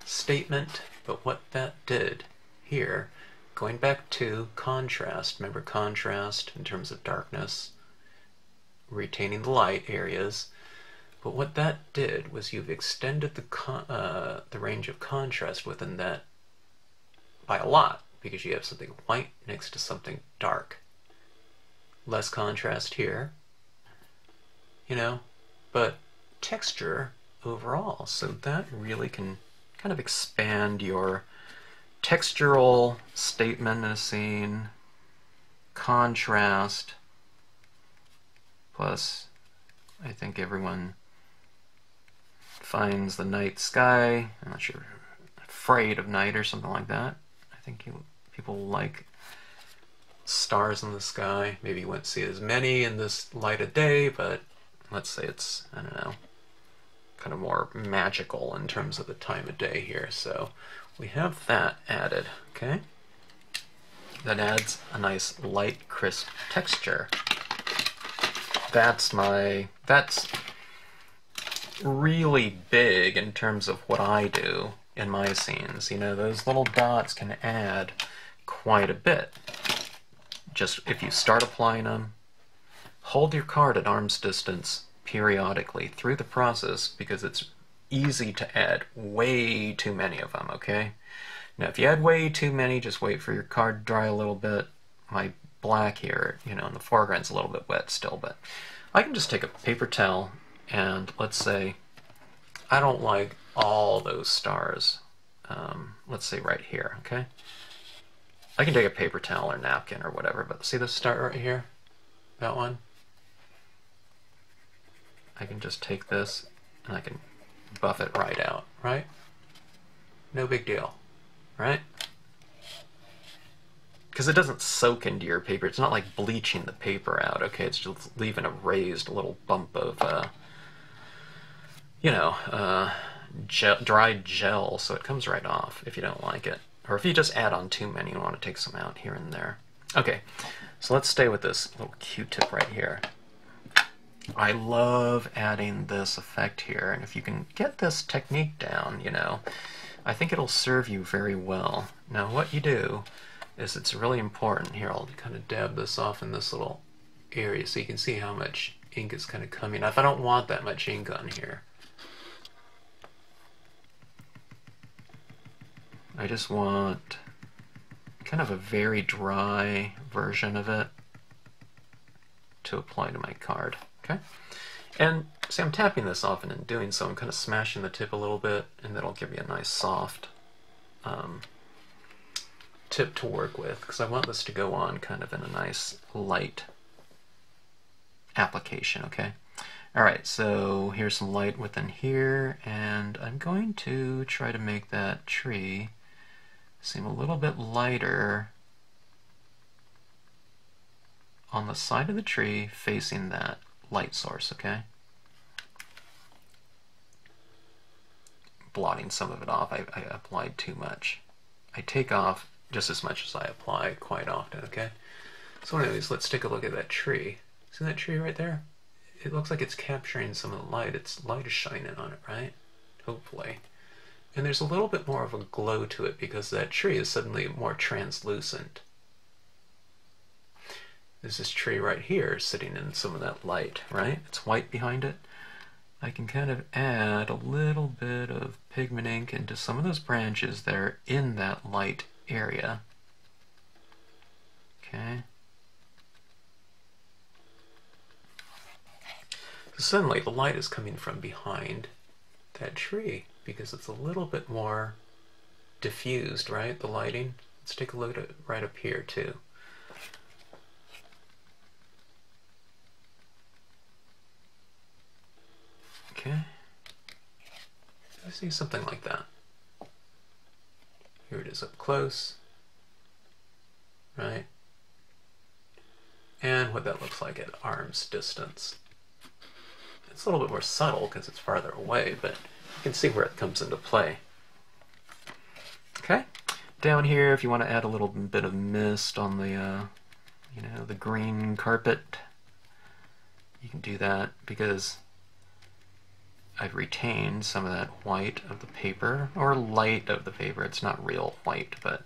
Speaker 1: statement, but what that did here, going back to contrast, remember contrast in terms of darkness, retaining the light areas. But what that did was you've extended the, uh, the range of contrast within that by a lot because you have something white next to something dark. Less contrast here, you know, but texture overall. So that really can kind of expand your textural statement in a scene, contrast, Plus, I think everyone finds the night sky, unless you're afraid of night or something like that. I think you, people like stars in the sky. Maybe you won't see as many in this light of day, but let's say it's, I don't know, kind of more magical in terms of the time of day here. So we have that added, okay? That adds a nice light, crisp texture that's my that's really big in terms of what I do in my scenes. You know, those little dots can add quite a bit. Just if you start applying them, hold your card at arm's distance periodically through the process because it's easy to add way too many of them, okay? Now, if you add way too many, just wait for your card to dry a little bit. My black here, you know, and the foreground's a little bit wet still, but I can just take a paper towel and let's say I don't like all those stars. Um, let's say right here, okay? I can take a paper towel or napkin or whatever, but see this star right here? That one? I can just take this and I can buff it right out, right? No big deal, right? because it doesn't soak into your paper. It's not like bleaching the paper out, okay? It's just leaving a raised little bump of, uh, you know, uh, gel, gel, so it comes right off if you don't like it. Or if you just add on too many, you want to take some out here and there. Okay, so let's stay with this little Q-tip right here. I love adding this effect here, and if you can get this technique down, you know, I think it'll serve you very well. Now what you do is it's really important here. I'll kind of dab this off in this little area so you can see how much ink is kind of coming off. I don't want that much ink on here. I just want kind of a very dry version of it to apply to my card. Okay, And see, I'm tapping this often in doing so. I'm kind of smashing the tip a little bit, and that'll give me a nice soft um, tip to work with because I want this to go on kind of in a nice light application, okay? All right, so here's some light within here, and I'm going to try to make that tree seem a little bit lighter on the side of the tree facing that light source, okay? Blotting some of it off, I, I applied too much. I take off just as much as I apply quite often, okay? So anyways, let's take a look at that tree. See that tree right there? It looks like it's capturing some of the light. Its light is shining on it, right? Hopefully. And there's a little bit more of a glow to it because that tree is suddenly more translucent. There's this tree right here sitting in some of that light, right? It's white behind it. I can kind of add a little bit of pigment ink into some of those branches that are in that light area. Okay. So suddenly the light is coming from behind that tree because it's a little bit more diffused, right? The lighting. Let's take a look at right up here too. Okay. I see something like that. Here it is up close, right? And what that looks like at arm's distance. It's a little bit more subtle because it's farther away, but you can see where it comes into play. Okay, down here, if you want to add a little bit of mist on the, uh, you know, the green carpet, you can do that because I've retained some of that white of the paper, or light of the paper. It's not real white, but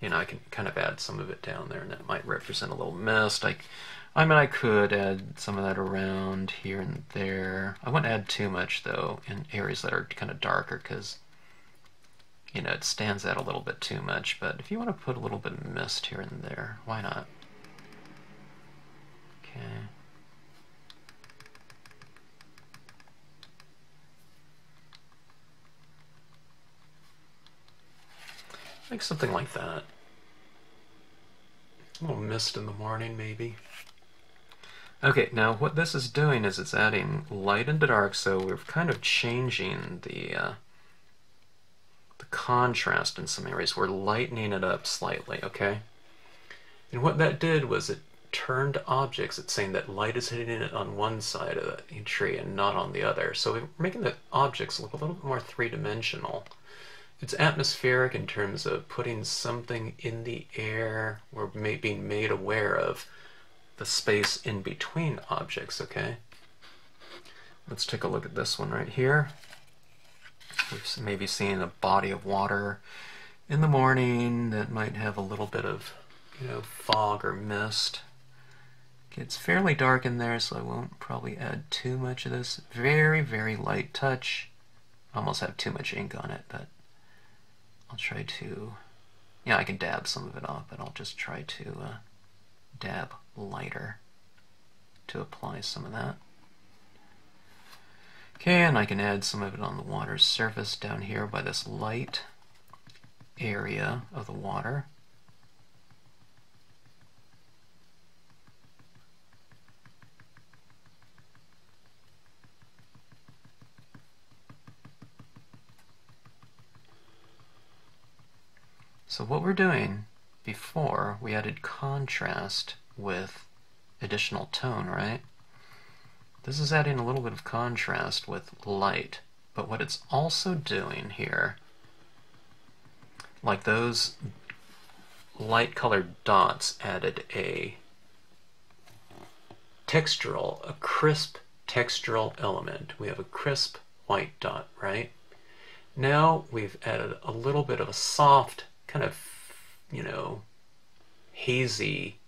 Speaker 1: you know, I can kind of add some of it down there and that might represent a little mist. I, I mean, I could add some of that around here and there. I wouldn't add too much though in areas that are kind of darker because, you know, it stands out a little bit too much. But if you want to put a little bit of mist here and there, why not? Okay. Like something like that. A little mist in the morning, maybe. Okay, now what this is doing is it's adding light into dark, so we're kind of changing the uh, the contrast in some areas. We're lightening it up slightly, okay? And what that did was it turned objects. It's saying that light is hitting it on one side of the tree and not on the other. So we're making the objects look a little bit more three-dimensional it's atmospheric in terms of putting something in the air or may, being made aware of the space in between objects, okay? Let's take a look at this one right here. We've maybe seen a body of water in the morning that might have a little bit of, you know, fog or mist. It's fairly dark in there, so I won't probably add too much of this. Very, very light touch. Almost have too much ink on it, but I'll try to, you know, I can dab some of it off, but I'll just try to uh, dab lighter to apply some of that. Okay, and I can add some of it on the water's surface down here by this light area of the water. So what we're doing before, we added contrast with additional tone, right? This is adding a little bit of contrast with light, but what it's also doing here, like those light colored dots added a textural, a crisp textural element. We have a crisp white dot, right? Now we've added a little bit of a soft kind of, you know, hazy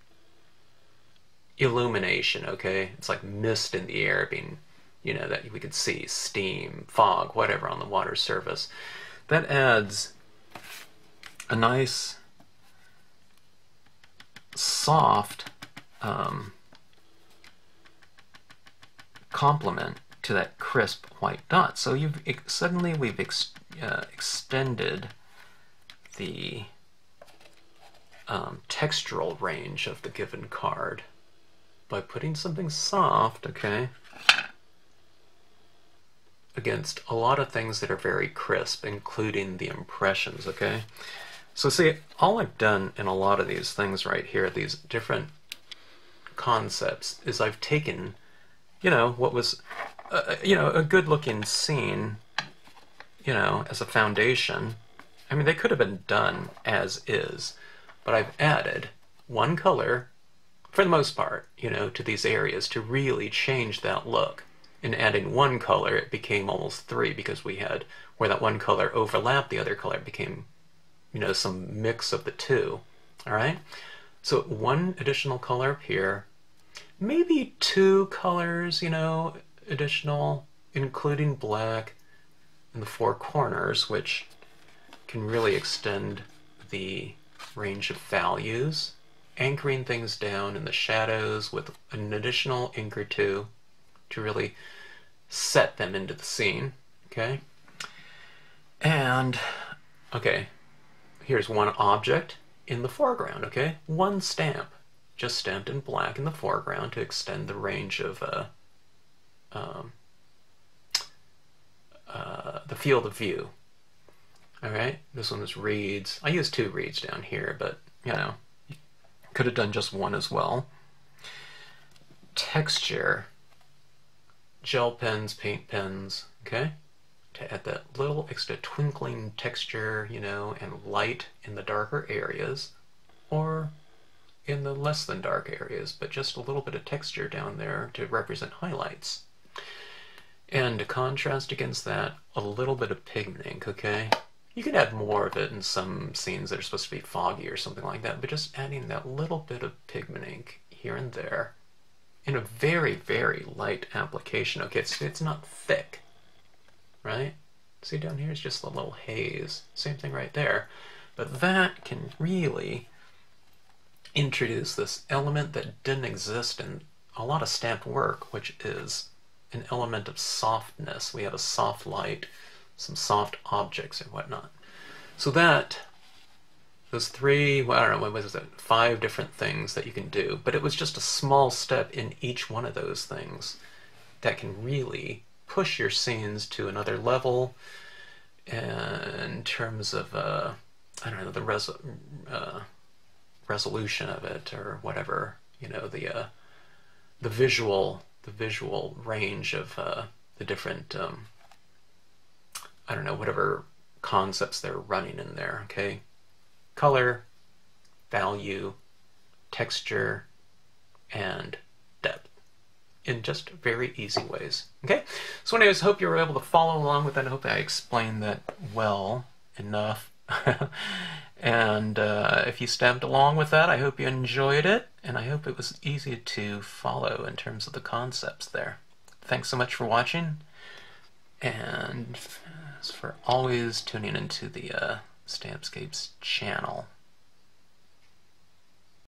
Speaker 1: illumination, okay? It's like mist in the air being, you know, that we could see, steam, fog, whatever on the water surface. That adds a nice soft um, complement to that crisp white dot. So you've suddenly we've ex uh, extended the um, textural range of the given card by putting something soft, okay, against a lot of things that are very crisp, including the impressions, okay? So see, all I've done in a lot of these things right here, these different concepts, is I've taken, you know, what was, uh, uh you know, a good-looking scene, you know, as a foundation, I mean, they could have been done as is, but I've added one color, for the most part, you know, to these areas to really change that look. In adding one color, it became almost three because we had where that one color overlapped the other color became, you know, some mix of the two. All right. So one additional color up here, maybe two colors, you know, additional, including black in the four corners, which can really extend the range of values, anchoring things down in the shadows with an additional anchor or two to really set them into the scene, okay? And, okay, here's one object in the foreground, okay? One stamp, just stamped in black in the foreground to extend the range of, uh, um, uh, the field of view all right, this one is reeds. I use two reeds down here, but you know, could have done just one as well. Texture, gel pens, paint pens, okay? To add that little extra twinkling texture, you know, and light in the darker areas, or in the less than dark areas, but just a little bit of texture down there to represent highlights. And to contrast against that, a little bit of pigment ink, okay? You could add more of it in some scenes that are supposed to be foggy or something like that, but just adding that little bit of pigment ink here and there in a very, very light application. Okay, it's, it's not thick, right? See down here is just a little haze. Same thing right there. But that can really introduce this element that didn't exist in a lot of stamped work, which is an element of softness. We have a soft light some soft objects and whatnot. So that those three, well, I don't know, what was it, five different things that you can do, but it was just a small step in each one of those things that can really push your scenes to another level in terms of, uh, I don't know, the res uh, resolution of it or whatever, you know, the, uh, the visual, the visual range of uh, the different um, I don't know, whatever concepts they're running in there, okay? Color, value, texture, and depth in just very easy ways, okay? So anyways, hope you were able to follow along with that. I hope I explained that well enough. <laughs> and uh, if you stamped along with that, I hope you enjoyed it, and I hope it was easy to follow in terms of the concepts there. Thanks so much for watching, and for always tuning into the uh, Stampscapes channel.